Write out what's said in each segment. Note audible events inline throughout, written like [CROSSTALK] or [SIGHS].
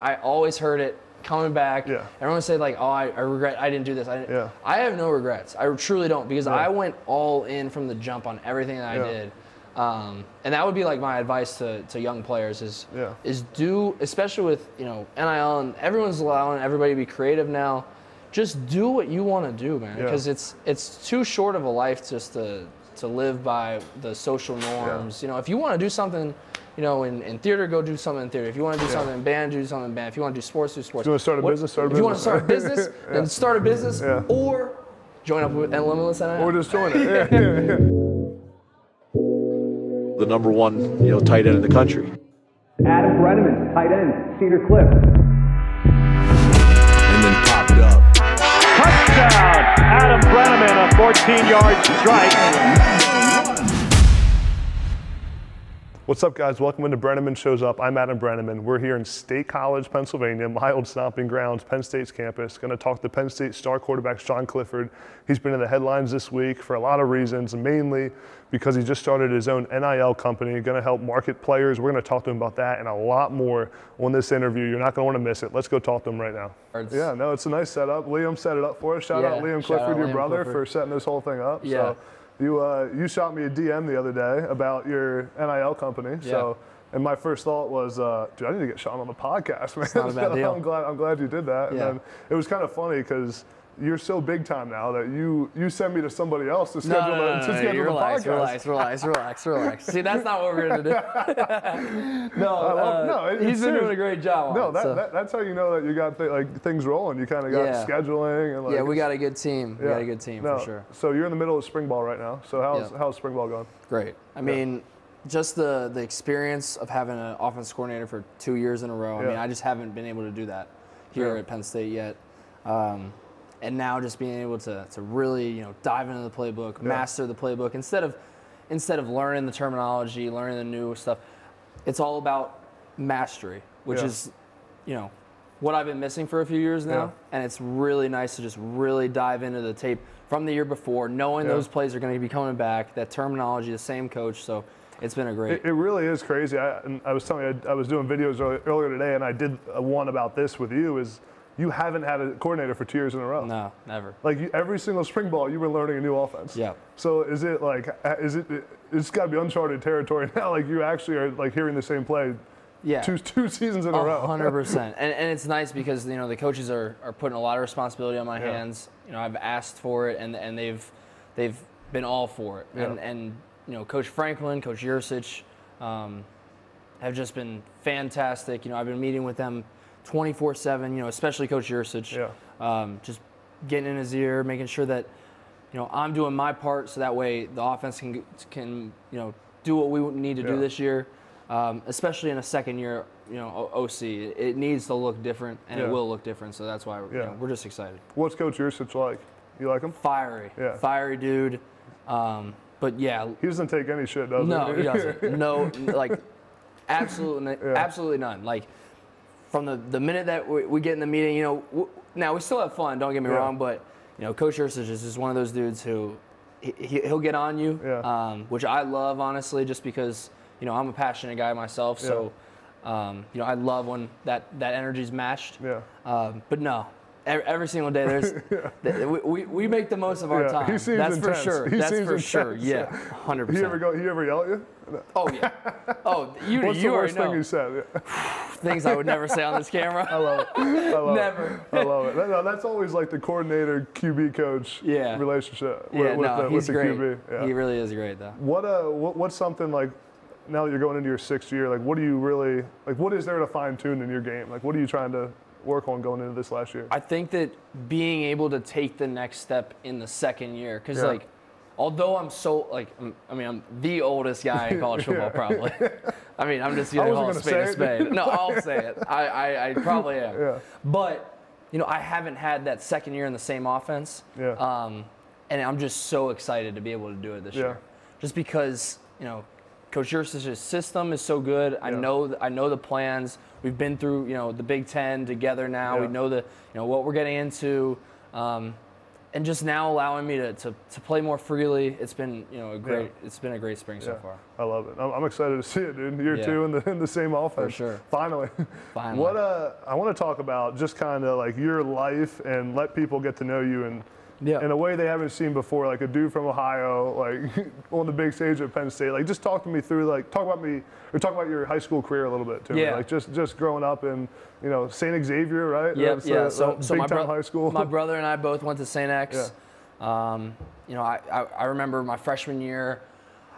I always heard it coming back. Yeah. Everyone said like, "Oh, I, I regret I didn't do this." I didn't. Yeah. I have no regrets. I truly don't because Yeah. I went all in from the jump on everything that Yeah. I did. Um, and that would be like my advice to, to young players is Yeah. is do especially with you know NIL and everyone's allowing everybody to be creative now. Just do what you want to do, man, Yeah. because it's it's too short of a life just to to live by the social norms. You know, if you want to do something, you know, in, in theater, go do something in theater. If you want to do Yeah. something in band, do something in band. If you want to do sports, do sports. you wanna start a business, start a if you want to business. start a business, [LAUGHS] Yeah. then start a business, Yeah. or join up with Limitless NIL. Or just join it. Yeah, [LAUGHS] yeah, yeah. the number one, you know, tight end in the country. Adam Breneman, tight end, Cedar Cliff. And then popped up. Touchdown! Adam Breneman, a 14-yard strike. What's up, guys? Welcome into Breneman Shows Up. I'm Adam Breneman. We're here in State College, Pennsylvania, my old stomping grounds, Penn State's campus. Going to talk to Penn State star quarterback Sean Clifford. He's been in the headlines this week for a lot of reasons, mainly because he just started his own NIL company, going to help market players. We're going to talk to him about that and a lot more on this interview. You're not going to want to miss it. Let's go talk to him right now. Cards. Yeah, no, it's a nice setup. Liam set it up for us. Shout out Liam Clifford, out your Liam brother, Clifford. for setting this whole thing up. Yeah. So you uh, you shot me a DM the other day about your NIL company. So and my first thought was, uh, dude, I need to get Sean on the podcast, [LAUGHS] man. It's not a bad deal. I'm glad I'm glad you did that. And Yeah. then it was kind of funny because you're so big time now that you you send me to somebody else to schedule No, no, the, no, to schedule you the relax, podcast. relax, relax, relax, relax. See, that's not what we're gonna do. [LAUGHS] no, uh, no, it- he's been doing a great job. on No, it, that, so- that, that's how you know that you got th- like things rolling. You kind of got Yeah. scheduling and like yeah, we got a good team. We got a good team for sure. So you're in the middle of spring ball right now. So how's Yeah. how's spring ball going? Great. I mean, just the the experience of having an offense coordinator for two years in a row. I mean, I just haven't been able to do that here Yeah. at Penn State yet. Um, and now just being able to, to really you know dive into the playbook, master the playbook instead of instead of learning the terminology, learning the new stuff. It's all about mastery, which Yeah. is you know what I've been missing for a few years now, Yeah. and it's really nice to just really dive into the tape from the year before, knowing Yeah. those plays are going to be coming back, that terminology, the same coach. So it's been a great. It, it really is crazy. I, and I was telling you, I, I was doing videos earlier, earlier today, and I did uh, one about this with you. Is you haven't had a coordinator for two years in a row. no, never. Like you, every single spring ball, you were learning a new offense. Yeah. So is it like, is it? It's got to be uncharted territory [LAUGHS] now. Like you actually are like hearing the same play. Yeah. Two two seasons in a row. hundred [LAUGHS] percent, and and it's nice because you know the coaches are, are putting a lot of responsibility on my Yeah. hands. You know, I've asked for it, and and they've they've been all for it. And Yeah. and you know, Coach Franklin, Coach Yurcich, um, have just been fantastic. You know, I've been meeting with them twenty four seven. You know, especially Coach Yurcich. Yeah. Um, just getting in his ear, making sure that you know I'm doing my part, so that way the offense can can you know do what we need to Yeah. do this year, um, especially in a second year. You know, OC, it needs to look different, and Yeah. it will look different. So that's why you Yeah. know, we're just excited. What's Coach Yurcich like? You like him? Fiery, Yeah. fiery dude. Um, but yeah, He doesn't take any shit, does no, he? No, he doesn't. [LAUGHS] No, like absolutely, absolutely none. Like from the, the minute that we, we get in the meeting, you know, w- now we still have fun. Don't get me Yeah. wrong, but you know, Coach Yurcich is just one of those dudes who he, he'll get on you, Yeah. um, which I love honestly, just because you know I'm a passionate guy myself. So um, you know, I love when that that energy's matched. Yeah. Um, but no. Every, single day, there's [LAUGHS] th- we, we, make the most of our Yeah, time. he seems That's intense. for sure. He That's for sure. Yeah, [LAUGHS] hundred percent. He ever go? He ever yell at you? Oh yeah. [LAUGHS] Oh, you What's you the worst thing you said? Yeah. [SIGHS] things I would never say on this camera. I love it. I love Never. It. I love it. No, that's always like the coordinator QB coach Yeah. relationship with, yeah, with no, the, with he's the great. QB. Yeah. He really is great though. What uh, what, what's something like? Now that you're going into your sixth year, like, what do you really like? What is there to fine tune in your game? Like, what are you trying to work on going into this last year? I think that being able to take the next step in the second year, because Yeah. like, although I'm so like, I'm, I mean, I'm the oldest guy in college [LAUGHS] football probably. I mean, I'm just [LAUGHS] gonna I call a wasn't spade a gonna say it. spade. No, I'll say it. [LAUGHS] I, I, I probably am. Yeah. But you know, I haven't had that second year in the same offense. Yeah. Um, and I'm just so excited to be able to do it this Yeah. year, just because you know, Coach Yurcich's system is so good. I know I know the plans. We've been through you know the Big Ten together now. We know the you know what we're getting into. Um, and just now allowing me to, to, to play more freely. It's been you know a great it's been a great spring so far. I love it. I'm, I'm excited to see it, dude. Year Yeah. two in the in the same offense. sure. Finally. Finally. What uh, I want to talk about just kind of like your life and let people get to know you and. Yeah. In a way they haven't seen before, like a dude from Ohio, like [LAUGHS] on the big stage at Penn State. Like, just talk to me through, like, talk about me, or talk about your high school career a little bit too. Yeah. Like, just just growing up in, you know, Saint Xavier, right? Yep, yeah. uh, So, so my, time bro- high school. my [LAUGHS] brother and I both went to St. X. Um, you know, I, I, I remember my freshman year,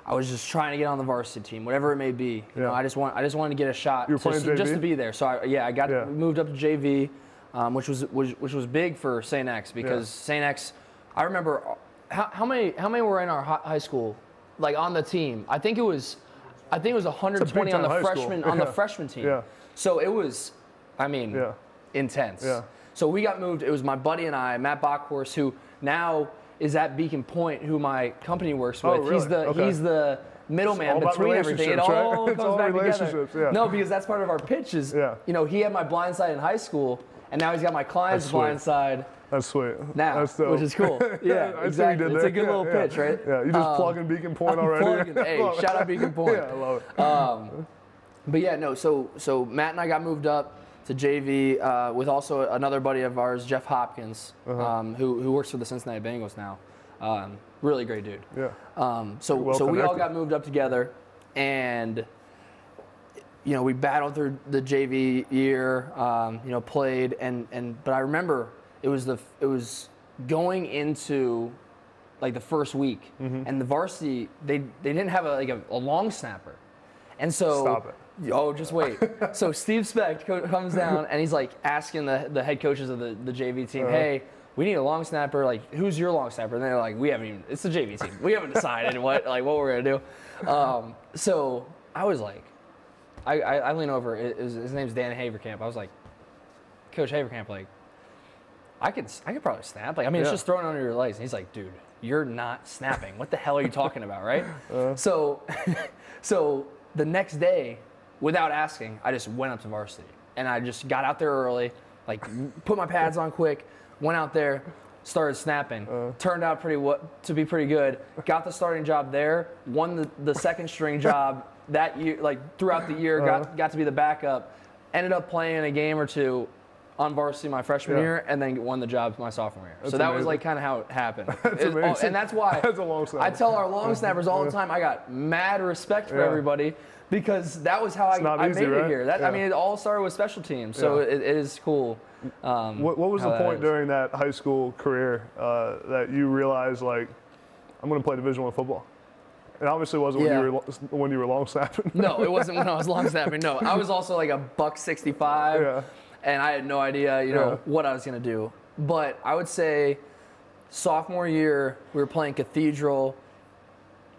I was just trying to get on the varsity team, whatever it may be. You Yeah. know, I just want I just wanted to get a shot You were just, playing just to be there. So I, yeah, I got Yeah. moved up to JV, um, which was, which, which was big for St. X because St. X, I remember how, how many how many were in our high school, like on the team? I think it was, I think it was 120 on the freshman on the freshman team. Yeah. So it was, I mean, Yeah. intense. Yeah. So we got moved. It was my buddy and I, Matt Bockhorst, who now is at Beacon Point, who my company works with. Oh, really? He's the Okay. he's the middleman between everything. It right? all [LAUGHS] It's comes all back together. yeah. No, because that's part of our pitch. Is Yeah. you know he had my blind side in high school, and now he's got my client's That's sweet. blind side That's sweet. now, That's dope. which is cool. [LAUGHS] Yeah, I see you exactly. did It's that. a good Yeah, little yeah. pitch, right? Yeah, you just Um, plugging Beacon Point I'm already. plugging- [LAUGHS] hey, shout out Beacon Point. Yeah, I love it. But yeah, no. So so Matt and I got moved up to JV uh, with also another buddy of ours, Jeff Hopkins, Uh-huh. um, who who works for the Cincinnati Bengals now. Um, really great dude. Yeah. Um, so well so we all got moved up together, and you know we battled through the JV year. Um, you know played and and but I remember it was the it was going into like the first week, Mm-hmm. and the varsity they they didn't have a, like a, a long snapper, and so Stop it. Oh, just wait. [LAUGHS] so Steve Specht co- comes down and he's like asking the, the head coaches of the, the JV team, Uh-huh. hey, we need a long snapper. Like, who's your long snapper? And they're like, we haven't even. It's the JV team. We haven't decided what like what we're gonna do. Um, so I was like, I, I, I lean over. It, it was- his name's Dan Haverkamp. I was like, Coach Haverkamp, like, I could I could probably snap. Like, I mean, it's just throwing under your legs. And he's like, dude, you're not snapping. What the hell are you talking about, right? [LAUGHS] Uh-huh. So, [LAUGHS] so the next day, without asking, I just went up to varsity and I just got out there early, like put my pads on quick, went out there, started snapping. Uh-huh. Turned out pretty what to be pretty good. Got the starting job there. Won the, the second string job that year, like throughout the year. Uh-huh. Got got to be the backup. Ended up playing a game or two on varsity my freshman Yeah. year, and then won the job my sophomore year. That's so that was like kind of how it happened. [LAUGHS] That's It- oh, amazing. and that's why [LAUGHS] That's a long snapper. I tell our long snappers all the time. I got mad respect for Yeah. everybody because that was how I, I easy, made right? it here. That I mean, it all started with special teams, so Yeah. it, it is cool. Um, What, what was the point is. during that high school career uh, that you realized like I'm going to play Division One football? It obviously wasn't Yeah. when you were when you were long snapping. No, it [LAUGHS] wasn't when I was long snapping. No, I was also like a buck 65, Yeah. and I had no idea, you know, Yeah. what I was gonna do. But I would say, sophomore year, we were playing Cathedral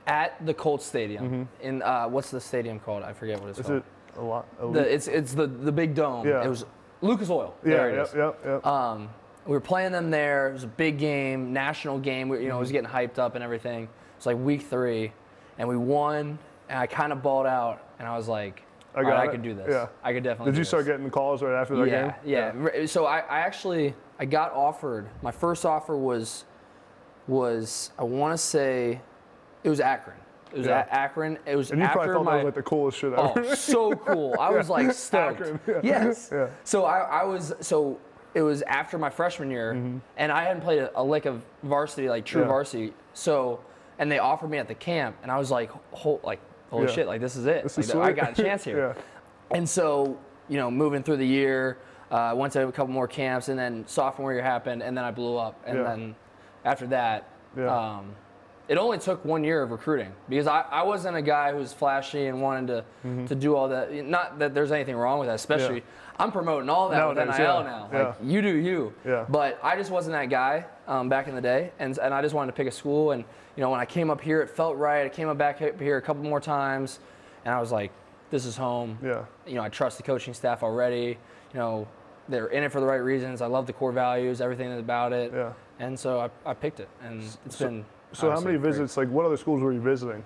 at the Colts Stadium in uh, what's the stadium called? I forget what it's Mm-hmm. Is called. it a lot? A The, it's it's the the big dome. Yeah. It was Lucas Oil. yeah, There it yep, is. yep, yep. Um, we were playing them there. It was a big game, national game. We, you know, it was Mm-hmm. getting hyped up and everything. It's like week three, and we won. And I kind of balled out, and I was like, I "All right, got I it." could do this. Yeah. I could definitely." Did you start this." getting calls right after that yeah, game? Yeah, Re- So I, I actually I got offered. My first offer was was I want to say it was Akron. It was Yeah. Akron. It was And you after probably thought my that was like the coolest shit ever. Oh, so [LAUGHS] cool. I was like stoked. Akron, yeah. Yes. [LAUGHS] Yeah. So I, I was so it was after my freshman year and I hadn't played a, a lick of varsity, like true Mm-hmm. Yeah. varsity. So and they offered me at the camp and I was like, like, holy Yeah. shit, like this is it. This Like, is I got a chance [LAUGHS] here. Yeah. And so, you know, moving through the year, uh, went to a couple more camps, and then sophomore year happened, and then I blew up. And Yeah. then after that, Yeah. um, it only took one year of recruiting because I, I wasn't a guy who was flashy and wanted to, Mm-hmm. to do all that. Not that there's anything wrong with that, especially I'm promoting all that with NIL yeah. now. Yeah. Like, you do you. Yeah. But I just wasn't that guy um, back in the day, and, and I just wanted to pick a school. And you know, when I came up here, it felt right. I came up back up here a couple more times, and I was like, this is home Yeah. you know, I trust the coaching staff already. You know, they're in it for the right reasons. I love the core values, everything about it. Yeah. And so I, I picked it, and it's been. So how many great. visits? Like, what other schools were you visiting?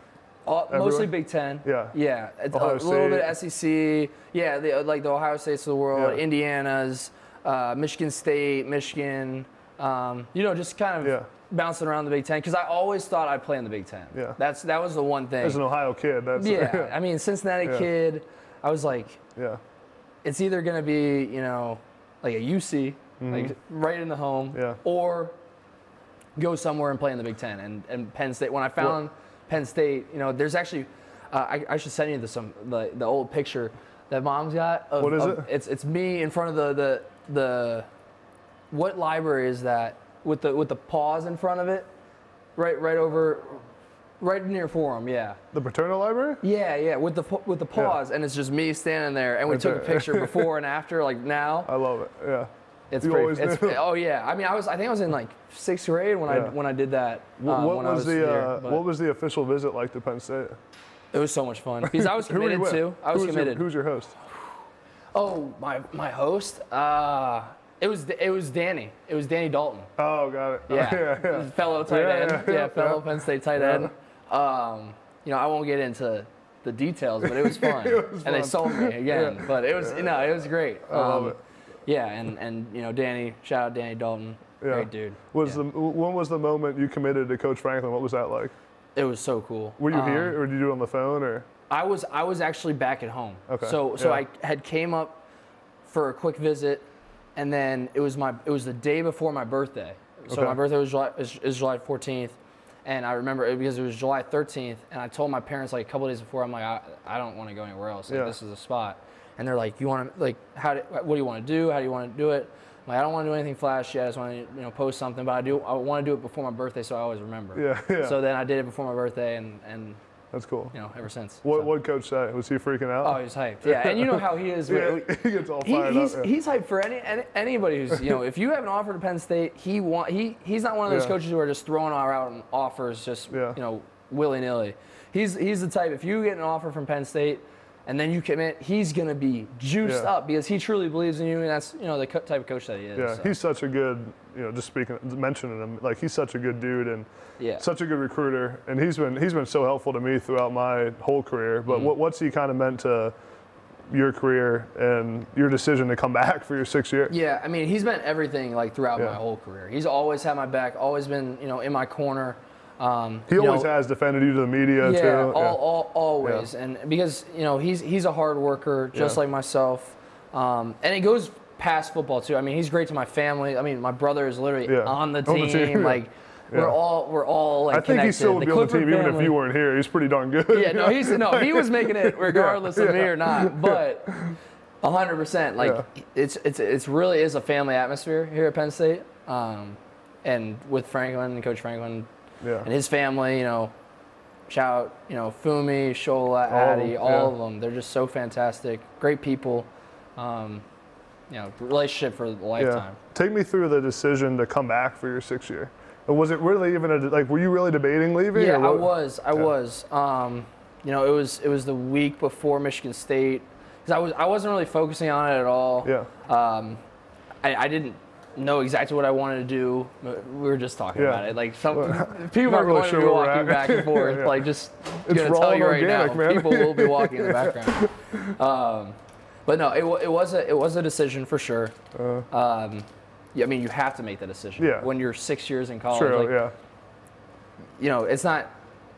Uh, mostly? Big Ten. Yeah. Yeah. Ohio a little bit of SEC. Yeah, the, like the Ohio States of the world, Yeah. Indiana's, uh, Michigan State, Michigan. Um, you know, just kind of Yeah. Bouncing around the Big Ten because I always thought I'd play in the Big Ten. Yeah. That's that was the one thing. As an Ohio kid, that's yeah, [LAUGHS] I mean, Cincinnati Yeah. kid. I was like, yeah, it's either gonna be you know like a UC, like right in the home, Mm-hmm. Yeah. or go somewhere and play in the Big Ten. And, and Penn State. When I found Penn State, you know, there's actually, uh, I, I should send you the some the, the old picture that mom's got. Of, What is of- it? It's it's me in front of the the the what library is that with the with the paws in front of it, right right over. Right near Forum, yeah. the Paterno Library. Yeah, yeah, with the with the paws, and it's just me standing there, and we Right took a picture [LAUGHS] before and after, like now. I love it. Yeah. It's You pretty. It's, oh yeah, I mean, I was. I think I was in like sixth grade when I when I did that. Um, what I was, the here, uh, what was the official visit like to Penn State? It was so much fun [LAUGHS] because I was Who were you committed too. I was Who your- committed. who's your host? oh, my my host. Uh, it was it was Danny. It was Danny Dalton. Oh, got it. Yeah, [LAUGHS] yeah, yeah. fellow tight Yeah, end. yeah, fellow. Penn State tight end. Um, you know, I won't get into the details, but it was [LAUGHS] fun. it was and they sold me again, but it was you know it was great. I love Um, it. Yeah, and and you know Danny, shout out Danny Dalton, Yeah. great dude. Was the when was the moment you committed to Coach Franklin? What was that like? It was so cool. Were you Um, here, or did you do it on the phone, or? I was I was actually back at home. Okay, So so. I had came up for a quick visit, and then it was my it was the day before my birthday. So Okay. my birthday was July is, is July 14th, and I remember it because it was July 13th, and I told my parents like a couple days before I'm like I, I don't want to go anywhere else. Like Yeah. this is a spot, and they're like you want to like how do, what do you want to do? How do you want to do it? I'm like I don't want to do anything flashy. I just want to you know post something, but I do I want to do it before my birthday so I always remember. Yeah, [LAUGHS] yeah. So then I did it before my birthday, and and That's cool. you know ever since. What so. what coach say? Was he freaking out? Oh, he's hyped. Yeah, and you know how he is. [LAUGHS] yeah, he gets all he, fired he's, up. yeah. he's hyped for any, any anybody who's you know if you have an offer to Penn State, he want he he's not one of those Yeah. coaches who are just throwing out offers just Yeah. you know willy nilly. He's he's the type if you get an offer from Penn State and then you commit, he's gonna be juiced Yeah. up because he truly believes in you, and that's you know the type of coach that he is. Yeah, so. he's such a good, you know, just speaking, mentioning him, like he's such a good dude and Yeah. such a good recruiter, and he's been he's been so helpful to me throughout my whole career. But Mm-hmm. what, what's he kind of meant to your career and your decision to come [LAUGHS] back for your sixth year? Yeah, I mean, he's meant everything like throughout Yeah. my whole career. He's always had my back, always been you know in my corner. Um, He always know, has defended you to the media yeah, too. All, all, always, and because you know he's he's a hard worker, just Yeah. like myself, um, and it goes past football too. I mean, he's great to my family. I mean, my brother is literally Yeah. on the On the team. team. [LAUGHS] Like Yeah. we're all we're all like I think connected. he still would The be on the team even if you weren't here. He's pretty darn good. yeah, no, he's no, he was making it [LAUGHS] regardless of me or not. [LAUGHS] But hundred percent, like Yeah. it's it's it's really is a family atmosphere here at Penn State, um, and with Franklin and Coach Franklin yeah. and his family, you know, shout you know, Fumi, Shola, Addy, them, all yeah. of them. They're just so fantastic, great people. Um, you know, relationship for a Yeah. lifetime. Take me through the decision to come back for your sixth year. Was it really even a like? Were you really debating leaving? Yeah, I was. I Yeah. was. Um, you know, it was it was the week before Michigan State because I was I wasn't really focusing on it at all. Yeah. Um, I, I didn't know exactly what I wanted to do. We were just talking Yeah. about it. Like some [LAUGHS] people [LAUGHS] not are really going sure to be walking back and [LAUGHS] forth. Yeah. Like just It's gonna tell you right organic, now, man. people will be walking in the background. Um, but no, it, it was a it was a decision for sure. um, yeah, I mean, you have to make that decision. Yeah. when you're six years in college. True. like, yeah. you know, it's not.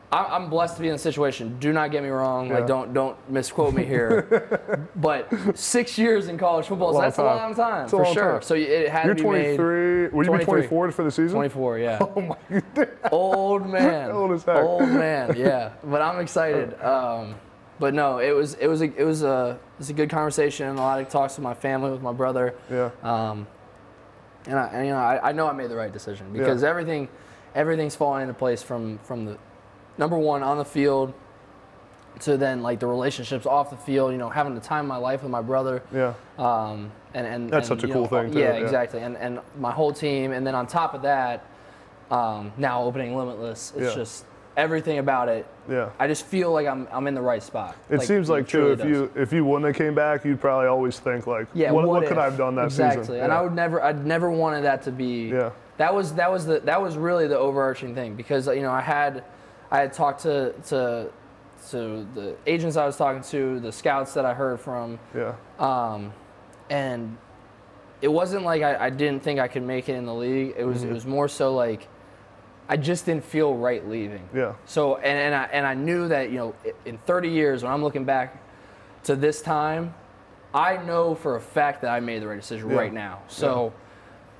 I- I'm blessed to be in a situation. Do not get me wrong. Yeah. Like, don't don't misquote me here. [LAUGHS] but six years in college football, Long that's time. a long time It's for long sure. time. So it had You're to be made. 23. Will you be 23. 24 for the season? 24, yeah. [LAUGHS] Oh my god. Old man. Old as heck. Old man, [LAUGHS] yeah. But I'm excited. Um, but no, it was it was a, it was a it was a good conversation. A lot of talks with my family, with my brother. Yeah. Um, and, I, and you know, I, I know I made the right decision because everything, everything's falling into place from from the number one on the field to then like the relationships off the field. You know, having the time of my life with my brother. Yeah. Um, and, and That's and, such a cool know, thing, too, Yeah, yeah. exactly. And and my whole team, and then on top of that, um, now opening Limitless. It's Yeah. just everything about it. Yeah. I just feel like I'm I'm in the right spot. It seems like too, if does. you if you wouldn't have came back, you'd probably always think like, Yeah, what, what, what could? I have done that exactly. season? And yeah. I would never, I'd never wanted that to be. Yeah. That was that was the that was really the overarching thing because you know I had I had talked to to to the agents I was talking to, the scouts that I heard from, Yeah. um, and it wasn't like I, I didn't think I could make it in the league. It was it was more so like I just didn't feel right leaving. Yeah. So and, and I and I knew that you know in 30 years when I'm looking back to this time, I know for a fact that I made the right decision Yeah. right now. So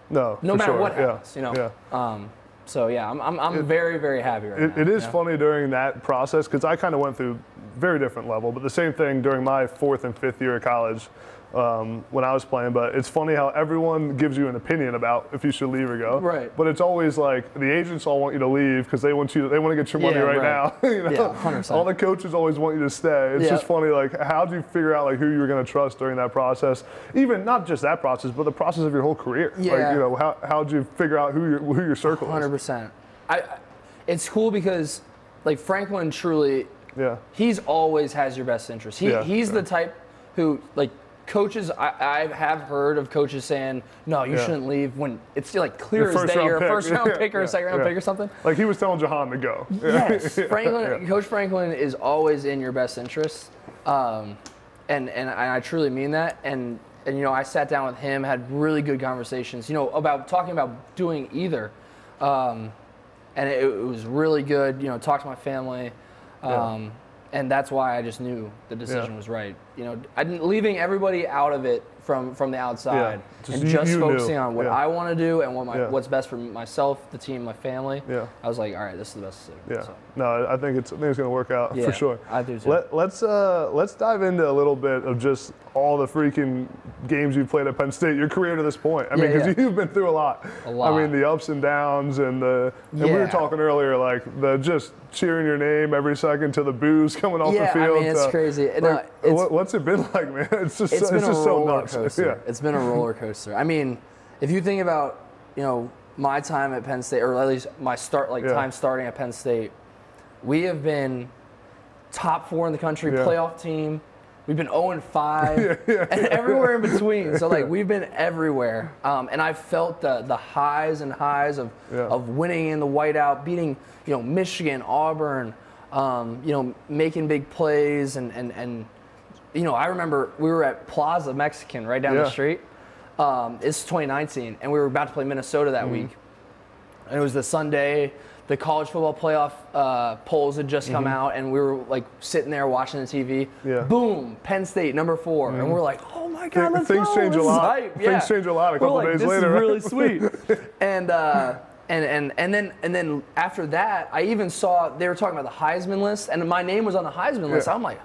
No, no matter sure. what yeah. happens, you know. Yeah. Um, so yeah, I'm I'm, I'm very very happy right It, now. it is you know? funny during that process because I kind of went through very different level, but the same thing during my fourth and fifth year of college um, when I was playing. But it's funny how everyone gives you an opinion about if you should leave or go. Right. But it's always like the agents all want you to leave because they want you. They want to get your money Yeah, right, right. now. [LAUGHS] you know? Yeah, 100%. All the coaches always want you to stay. It's Yeah. just funny. Like how do you figure out like who you were going to trust during that process? Even not just that process, but the process of your whole career. Yeah. Like you know how how did you figure out who your who your circle Hundred is? percent. I, I- it's cool because like Franklin truly, Yeah. he's always has your best interest. He, Yeah, he's the type who like coaches. I, I have heard of coaches saying, "No, you Yeah. shouldn't leave." When it's like clear Your as day, you're a first round [LAUGHS] pick or yeah, a second round yeah. pick or something. Like he was telling Jahan to go. [LAUGHS] Yes, Franklin, yeah. Coach Franklin is always in your best interest, um, and and I, truly mean that. And and you know, I sat down with him, had really good conversations, you know, about talking about doing either, um, and it, it was really good. You know, talked to my family, um, and that's why I just knew the decision Yeah. was right. You know, I didn't leaving everybody out of it from from the outside Just and just knew. focusing on what Yeah. I want to do and what my Yeah. what's best for myself, the team, my family. Yeah. I was like, all right, this is the best decision. Yeah. So. No, I think it's I think it's gonna work out Yeah, for sure. I do too. Let, let's uh, let's dive into a little bit of just all the freaking games you've played at Penn State, your career to this point. I mean, because yeah. [LAUGHS] you've been through a lot. A lot. I mean, the ups and downs and the and we were talking earlier, like the just cheering your name every second to the booze [LAUGHS] coming off Yeah, the I field. mean, it's crazy. like, No, it's- what, what's it been [LAUGHS] like, man? It's just It's so, been it's just so nuts. Coaster. [LAUGHS] Yeah. It's been a roller coaster. I mean, if you think about, you know, my time at Penn State, or at least my start, like Yeah. time starting at Penn State, we have been top four in the country, Yeah. playoff team. We've been 0 and 5, [LAUGHS] and everywhere in between. So like we've been everywhere, um, and I've felt the the highs and highs of of winning in the whiteout, beating you know Michigan, Auburn, um, you know making big plays, and and and you know I remember we were at Plaza Mexican right down Yeah. the street. Um, it's 2019, and we were about to play Minnesota Mm-hmm. that week. And it was the Sunday. The college football playoff uh, polls had just come out, and we were like sitting there watching the TV. Mm-hmm. Yeah. Mm-hmm. Boom, Penn State number 4 and we're like, oh my god, things go. change a this is lot. hype." Things change a lot a couple like, days this later, Is right? really sweet. [LAUGHS] and uh, and and and then and then after that, I even saw they were talking about the Heisman list, and my name was on the Heisman list. Yeah. I'm like,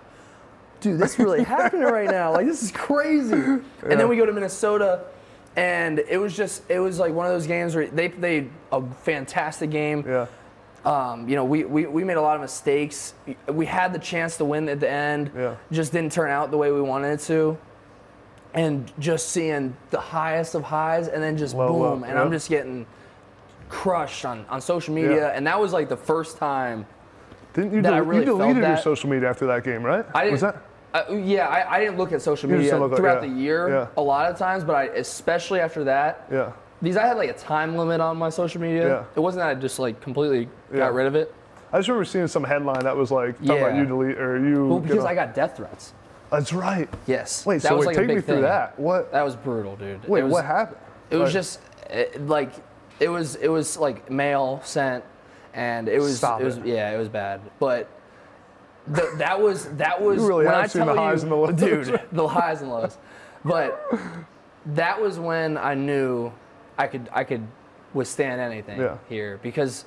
dude, this really [LAUGHS] happening right now. Like this is crazy. And then we go to Minnesota, and it was just it was like one of those games where they played a fantastic game. Yeah. Um, you know, we, we, we made a lot of mistakes. We had the chance to win at the end. Yeah. Just didn't turn out the way we wanted it to. And just seeing the highest of highs and then just Low, boom. and yeah. I'm just getting crushed on, on social media. Yeah. And that was like the first time Didn't you, del- really you deleted your social media after that game, right? I didn't. Was that? Uh, yeah, I, I didn't look at social media didn't look at- throughout yeah, the year yeah. a lot of times, but I, especially after that, Yeah. because I had like a time limit on my social media. Yeah. It wasn't that I just like completely Yeah. got rid of it. I just remember seeing some headline that was like talking about you delete or you. Well, because I got death threats. That's right. Yes. Wait, that so was wait, like a take me through thing. that. What? That was brutal, dude. wait, was, what happened? It was Like, just it, like it was it was like mail sent, and it was Stop it was it. yeah it was bad, but. The, that was that was You really when I tell the highs you, and the lows. dude, the highs and lows. But that was when I knew I could I could withstand anything Yeah. here because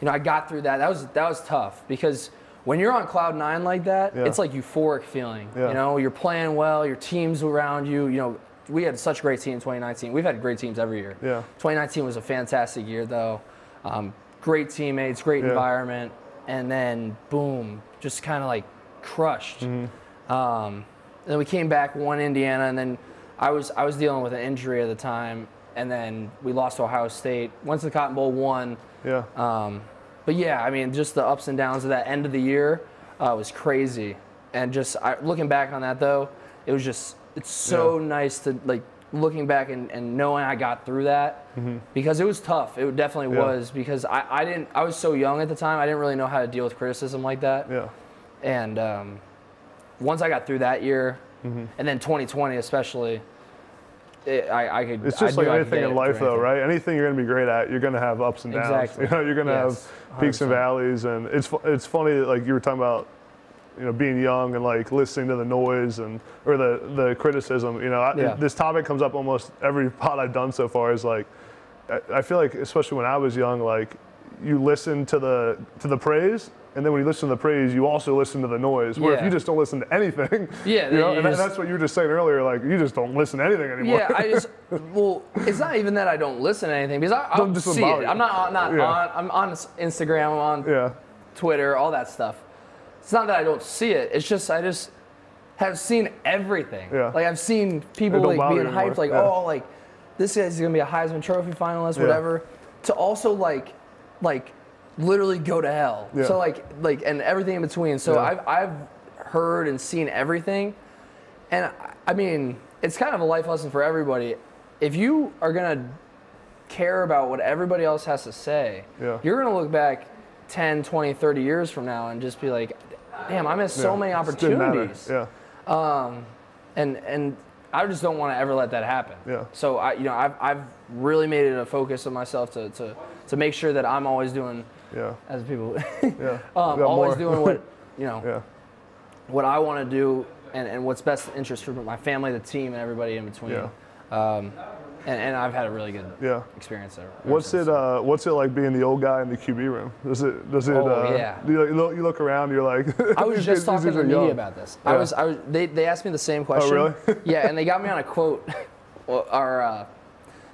you know I got through that. That was that was tough because when you're on cloud nine like that, Yeah. it's like euphoric feeling. Yeah. You know, you're playing well, your team's around you. You know, we had such a great team in 2019. We've had great teams every year. Yeah. 2019 was a fantastic year though. Um, great teammates, great environment, and then boom, just kind of like crushed. Mm-hmm. Um, then we came back, won Indiana, and then I was I was dealing with an injury at the time, and then we lost to Ohio State. Went to the Cotton Bowl, won. Yeah. Um, but yeah, I mean, just the ups and downs of that end of the year uh, was crazy. And just I, looking back on that though, it was just it's so Yeah. nice to like looking back and, and knowing I got through that because it was tough. It definitely Mm-hmm. Yeah. was because I, I didn't I was so young at the time. I didn't really know how to deal with criticism like that. yeah. And um, once I got through that year, Mm-hmm. and then 2020 especially, it, I, I could. It's just knew like anything in life, though, right? Anything you're going to be great at, you're going to have ups and downs. Exactly. You [LAUGHS] know, you're going to Yes, have peaks and 100%. valleys, and it's it's funny like you were talking about, you know, being young and like listening to the noise and or the the criticism. You know, I, Yeah. this topic comes up almost every [LAUGHS] pod I've done so far. Is like, I, I feel like especially when I was young, like you listen to the to the praise. And then when you listen to the praise, you also listen to the noise. Where if you just don't listen to anything, [LAUGHS] Yeah, you know, you and just- that's what you were just saying earlier. Like you just don't listen to anything anymore. Yeah, I just [LAUGHS] well, it's not even that I don't listen to anything because I, I Don't just see it. you. I'm not not Yeah. on. I'm on Instagram. I'm on yeah, Twitter, all that stuff. It's not that I don't see it. It's just I just have seen everything. Yeah. Like I've seen people like being anymore. hyped, like Yeah. oh, like this guy's gonna be a Heisman Trophy finalist, Yeah. whatever. To also like, like literally go to hell. Yeah. So like like and everything in between. So Yeah. I've I've heard and seen everything, and I- I mean it's kind of a life lesson for everybody. If you are gonna care about what everybody else has to say, Yeah. you're going to look back 10, 20, 30 years from now and just be like, damn, I missed so Yeah. many didn't matter. opportunities. Yeah, And and I just don't want to ever let that happen. Yeah. So I you know, I've I've really made it a focus of myself to to, to make sure that I'm always doing yeah, as people [LAUGHS] yeah. um, always more. doing what [LAUGHS] you know yeah, what I want to do and, and what's best interest for my family, the team, and everybody in between. Yeah. Um, and, and I've had a really good yeah. experience there. What's since. it? Uh, what's it like being the old guy in the QB room? Does it? Does it? Oh, uh, yeah. You, you look, you look around, you're like. [LAUGHS] I was just talking to the media young. about this. I Yeah. Oh, was, I was. They, they asked me the same question. Oh really? [LAUGHS] yeah, and they got me on a quote. [LAUGHS] Our uh,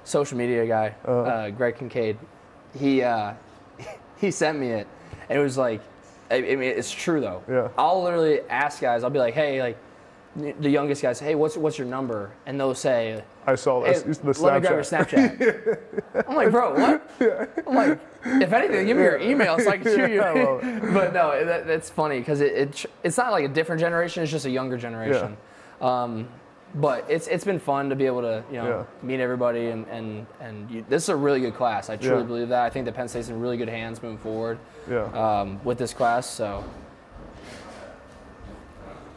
social media guy, Uh-huh. uh, Greg Kincaid, he uh, he sent me it, and it was like, I, I mean, it's true though. Yeah. I'll literally ask guys. I'll be like, hey, like, the youngest guys, hey, what's what's your number? And they'll say, I saw hey, the let me grab your Snapchat. Snapchat. [LAUGHS] I'm like, bro, what? I'm like, if anything, give me your email so I can shoot [LAUGHS] you. Yeah, [LAUGHS] but no, that, that's funny because it, it it's not like a different generation; it's just a younger generation. Yeah. Um, but it's it's been fun to be able to you know Yeah. meet everybody and and and you, this is a really good class. I truly Yeah. believe that. I think that Penn State's in really good hands moving forward Yeah. um, with this class. So,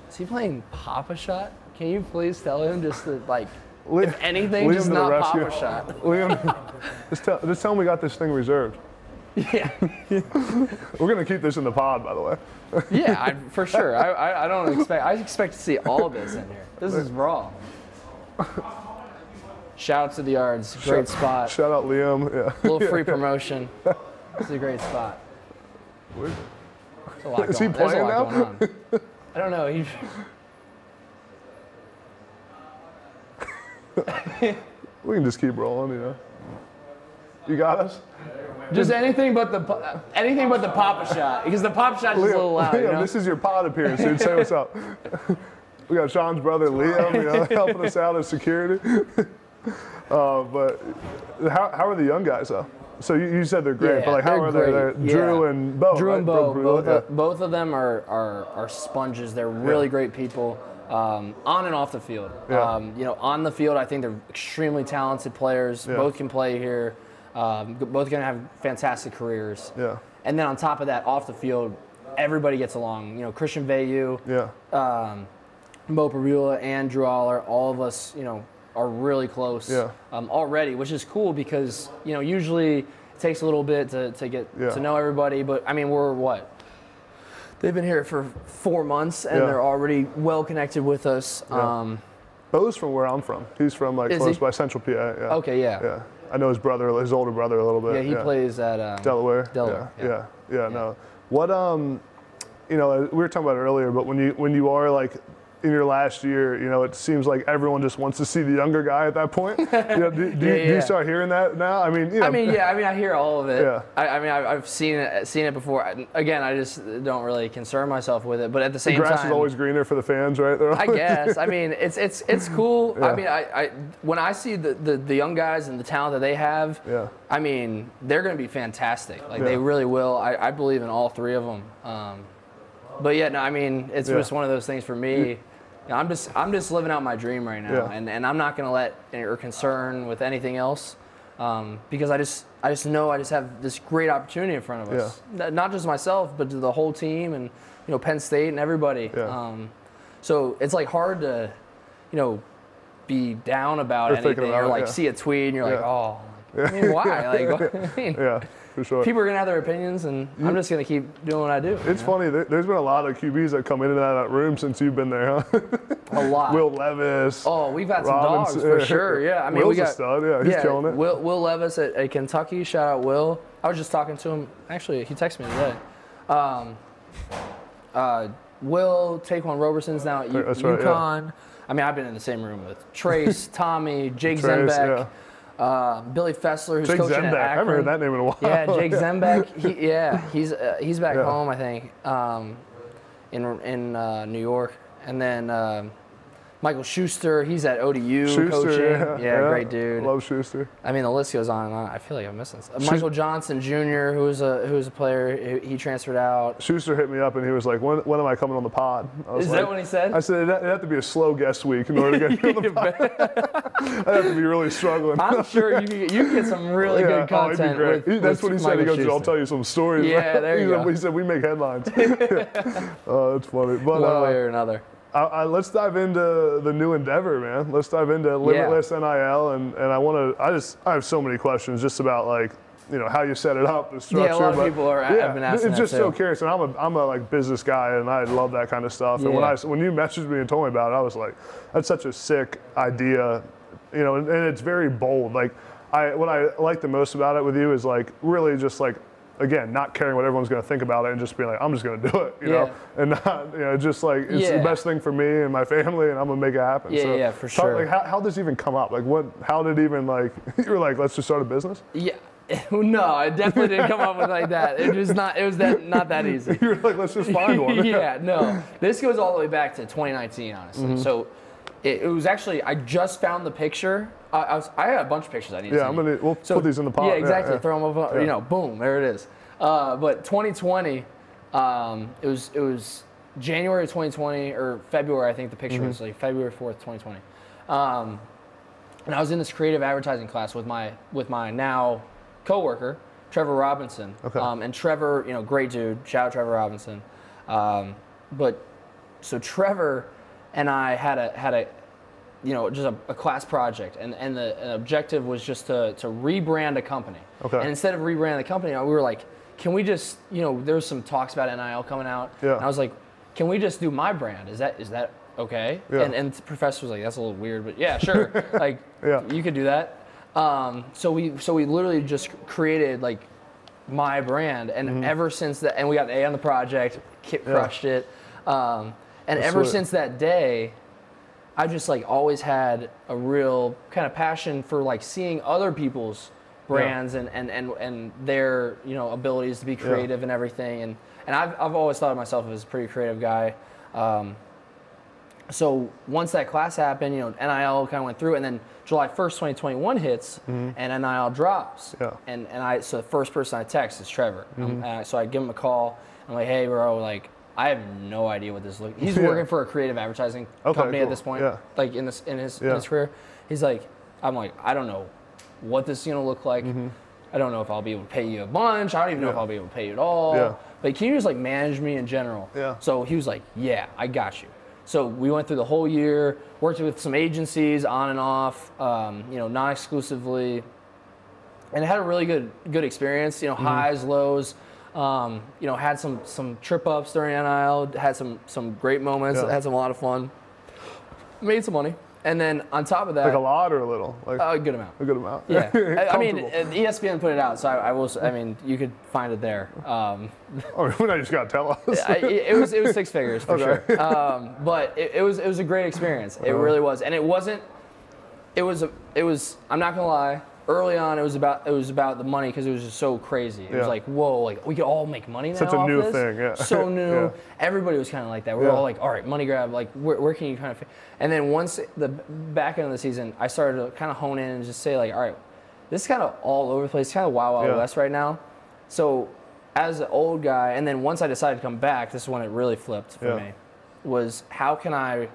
is he playing Papa Shot? Can you please tell him just to like, if anything, Liam just to the not rescue. Papa Shot. [LAUGHS] Liam, just tell, just tell him we got this thing reserved. [LAUGHS] Yeah. [LAUGHS] We're gonna keep this in the pod, by the way. Yeah, I, for sure. I, I, I don't expect. I expect to see all of this in here. This is raw. Shout out to the yards. Great spot. Shout out Liam. Yeah. little free promotion. It's a great spot. A Is he a playing lot now? going on. I don't know. He, [LAUGHS] We can just keep rolling, you know. You got us. just anything but the anything but the Papa shot because the Pop shot is a little loud. You know? this is your pod appearance, dude. Say what's up. [LAUGHS] we got Sean's brother Liam, you know, [LAUGHS] helping us out as security. uh, but how, how are the young guys though? So you, you said they're great, Yeah, but like how are they? They're. Drew Yeah. and Beau. Drew right? and Beau, both, yeah. of, both of them are, are, are sponges. They're really great people um, on and off the field. Yeah. Um, you know, on the field, I think they're extremely talented players. Yeah. Both can play here. Um, both going to have fantastic careers. Yeah. And then on top of that, off the field, everybody gets along. You know, Christian Veilleux, Yeah. um, Beau Pribula, and Drew Allar, all of us, you know, are really close Yeah. um, already, which is cool because, you know, usually it takes a little bit to, to get Yeah. to know everybody. But, I mean, we're what? They've been here for four months and Yeah. they're already well connected with us. Yeah. Um, Beau's from where I'm from. He's from like close he? by Central PA. Yeah. okay, yeah. Yeah. I know his brother, his older brother, a little bit. Yeah, he plays at um, Delaware. Delaware, Yeah. yeah. Yeah. yeah. No. What um, you know, we were talking about it earlier, but when you when you are like in your last year, you know, it seems like everyone just wants to see the younger guy at that point. you know, do, [LAUGHS] do, you, Yeah, do you start hearing that now? I mean, you know, I mean, yeah. I mean, I hear all of it. Yeah. I, I mean, I've, I've seen it, seen it before. I- Again, I just don't really concern myself with it. But at the the same grass time, is always greener for the fans, right? I [LAUGHS] guess. I mean, it's it's it's cool. Yeah. I mean, I, I when I see the, the the young guys and the talent that they have, Yeah. I mean, they're going to be fantastic. Like they really will. I, I believe in all three of them. Um, but yeah, no, I mean, it's Yeah. just one of those things for me. Know, I'm just I'm just living out my dream right now, Yeah. and, and I'm not going to let any or concern with anything else. Um, because I just I just know I just have this great opportunity in front of us. N- Not just myself, but to the whole team and you know Penn State and everybody. Yeah. Um, so it's like hard to, you know, be down about thinking anything about or it, like yeah. see a tweet and you're like, Yeah. oh, I mean, [LAUGHS] why? Like, [LAUGHS] I mean, Yeah, for sure. people are gonna have their opinions, and I'm just gonna keep doing what I do. it's funny. There, there's been a lot of QBs that come in and out of that room since you've been there, huh? A lot. [LAUGHS] Will Levis. Oh, we've had some Robinson- dogs for sure. Yeah, I mean, Will's we a got stud, yeah, he's killing it. Will, Will Levis at, at Kentucky. Shout out Will. I was just talking to him. Actually, he texted me today. Um, uh, Will Ta'Quan Roberson's now at U- right, yeah. UConn. I mean, I've been in the same room with Trace, [LAUGHS] Tommy, Jake Trace, Zembiec, uh, Billy Fessler, who's Jake coaching Zembiec. at I haven't heard Akron. that name in a while. Yeah, Jake [LAUGHS] Zembiec. He, yeah, he's uh, he's back Yeah. home, I think, um, in in uh, New York. And then um, Michael Shuster. He's at ODU Shuster, coaching. yeah, great dude. Love Shuster. I mean, the list goes on and on. I feel like I'm missing. Some. Michael Johnson Jr., who was a who was a player, he, he transferred out. Shuster hit me up and he was like, "When, when am I coming on the pod?" I was Is like, that what he said? I said it had to be a slow guest week in order to get on the [LAUGHS] pod. [LAUGHS] I have to be really struggling. I'm sure you could get some really Yeah, good oh, content. great. with, that's with what he said. He goes, "I'll tell you some stories." Yeah, [LAUGHS] there he you said, go. He said, "We make headlines." oh, that's funny. But one uh, way or another. I, I, let's dive into the new endeavor, man. Let's dive into limitless NIL, and, and I want to. I just I have so many questions just about like you know how you set it up, the structure. Yeah, a lot of but- people are- have been asking It's just so curious, and I'm a I'm a like business guy, and I love that kind of stuff. Yeah. And when I when you messaged me and told me about it, I was like, that's such a sick idea, you know, and, and it's very bold. Like I what I like the most about it with you is like really just like. Again, not caring what everyone's going to think about it, and just being like, "I'm just going to do it," you know, and not, you know, just like it's Yeah. the best thing for me and my family, and I'm gonna make it happen. Yeah, so yeah, for talk- sure. Like, how, how does this even come up? Like, what? How did even like [LAUGHS] you were like, let's just start a business? Yeah. [LAUGHS] No, it definitely didn't come up with like that. It was not. It was that not that easy. [LAUGHS] You were like, let's just find one. yeah, no. This goes all the way back to 2019, honestly. Mm-hmm. So it, it was actually I just found the picture. I, I was I had a bunch of pictures I need. to Yeah, I'm gonna- we'll put these in the pod. Yeah, Yeah, exactly. yeah. Throw them up. Yeah. You know, boom, there it is. Uh, but 2020, um, it was it was January of 2020 or February. I think the picture Mm-hmm. was like February 4th, 2020. Um, and I was in this creative advertising class with my with my now coworker Trevor Robinson. Okay. Um, and Trevor, you know, great dude. Shout out Trevor Robinson. Um, but so Trevor and I had a had a you know just a, a class project, and and the an objective was just to to rebrand a company. Okay. And instead of rebranding the company, we were like, can we just you know there was some talks about NIL coming out. Yeah. And I was like, can we just do my brand? Is that is that okay? Yeah. And and the professor was like, that's a little weird, but yeah, sure. [LAUGHS] like Yeah. you could do that. Um, so we so we literally just created like my brand, and Mm-hmm. ever since that, and we got an A on the project, Kip crushed it, um, and ever since that day, I just like always had a real kind of passion for like seeing other people's brands and, and, and, and their you know abilities to be creative and everything, and and I've I've always thought of myself as a pretty creative guy. Um, so once that class happened, you know, NIL kind of went through, and then July 1st, 2021 hits, and NIL drops. Mm-hmm. Yeah. And and I so the first person I text is Trevor. Mm-hmm. I- so I give him a call. I'm like, hey, bro, like I have no idea what this looks. He's Yeah. working for a creative advertising Okay, company at this point, Yeah. like in this in his in his career. He's like, I'm like, I don't know what this is gonna look like. I don't know if I'll be able to pay you a bunch. I don't even know if Mm-hmm. I'll be able to pay you at all. Yeah. But can you just like manage me in general? Yeah. So he was like, Yeah, I got you. So we went through the whole year, worked with some agencies on and off, um, you know, non exclusively, and had a really good good experience. You know, Mm-hmm. highs, lows. Um, you know, had some some trip ups during NIL. Had some some great moments. Yeah. Had some a lot of fun. Made some money, and then on top of that, Like a lot or a little? Like a good amount. a good amount. Yeah, [LAUGHS] I, I mean, ESPN put it out, so I, I will. I mean, you could find it there. Um, [LAUGHS] Oh, you just gotta tell us. I, it was it was six figures for Okay. Uh-huh. sure. Um, but it, it was it was a great experience. It really was, and it wasn't. It was a, it was. I'm not gonna lie. Early on, it was about it was about the money because it was just so crazy. It Yeah. was like whoa, like we could all make money now. Such a new this. thing, yeah. So [LAUGHS] new. Yeah. Everybody was kind of like that. We were Yeah. all like, all right, money grab. Like where, where can you kind of? And then once the back end of the season, I started to kind of hone in and just say like, all right, this is kind of all over the place. Kind of wild wild west right now. So as an old guy, and then once I decided to come back, this is when it really flipped for me. Was how can I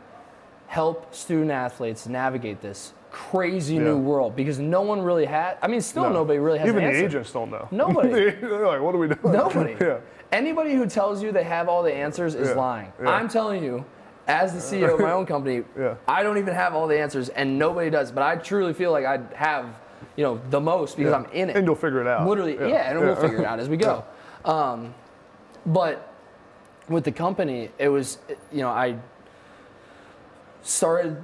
help student athletes navigate this crazy Yeah. new world? Because no one really had. I mean, still No. nobody really has Even an the answer. agents don't know. Nobody. [LAUGHS] They're like, what are we doing? Nobody. [LAUGHS] yeah. Anybody who tells you they have all the answers is Yeah, lying. yeah. I'm telling you, as the CEO of my own company, [LAUGHS] Yeah. I don't even have all the answers, and nobody does. But I truly feel like I have, you know, the most because. I'm in it. And you'll figure it out. Literally, yeah, and we'll figure it out as we go. Um, but with the company, it was, you know, I started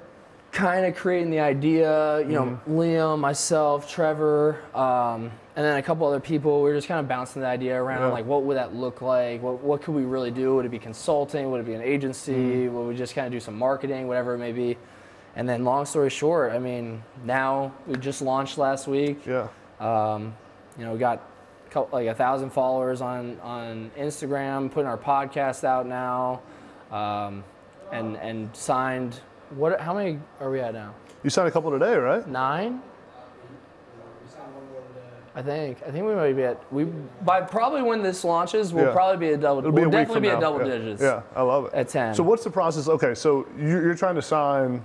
kind of creating the idea, you know, Liam, myself, Trevor, um, and then a couple other people. We were just kind of bouncing the idea around, Yeah. like, what would that look like? What, what could we really do? Would it be consulting? Would it be an agency? Mm-hmm. Would we just kind of do some marketing, whatever it may be? And then, long story short, I mean, now we just launched last week. Yeah. Um, you know, we got a couple, like a thousand followers on on Instagram, putting our podcast out now, um, and and signed. What? How many are we at now? You signed a couple today, right? Nine. I think. I think we might be at. We by probably when this launches, we'll Yeah. probably be a double. It'll be we'll a definitely be now. at double yeah. digits. Yeah, I love it. At 10. So what's the process? Okay, so you're trying to sign.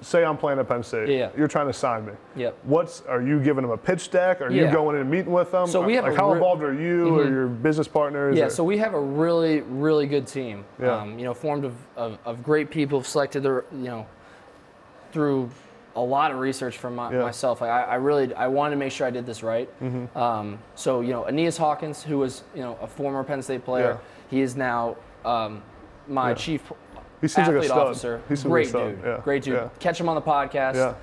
Say I'm playing at Penn State. Yeah. You're trying to sign me. Yep. What's are you giving them a pitch deck? Are you going in and meeting with them? So we have like a how re- involved are you or your business partners? Yeah, or- so we have a really, really good team. Yeah. Um, you know, formed of, of, of great people, selected the, you know, through a lot of research from my, Yeah. myself. I, I really, I wanted to make sure I did this right. Mm-hmm. Um, so you know, Aeneas Hawkins, who was you know a former Penn State player, he is now um, my Yeah. chief He seems like a athlete stud. officer. He seems like a great stud. dude, Yeah. great dude. Yeah. Catch him on the podcast. Yeah.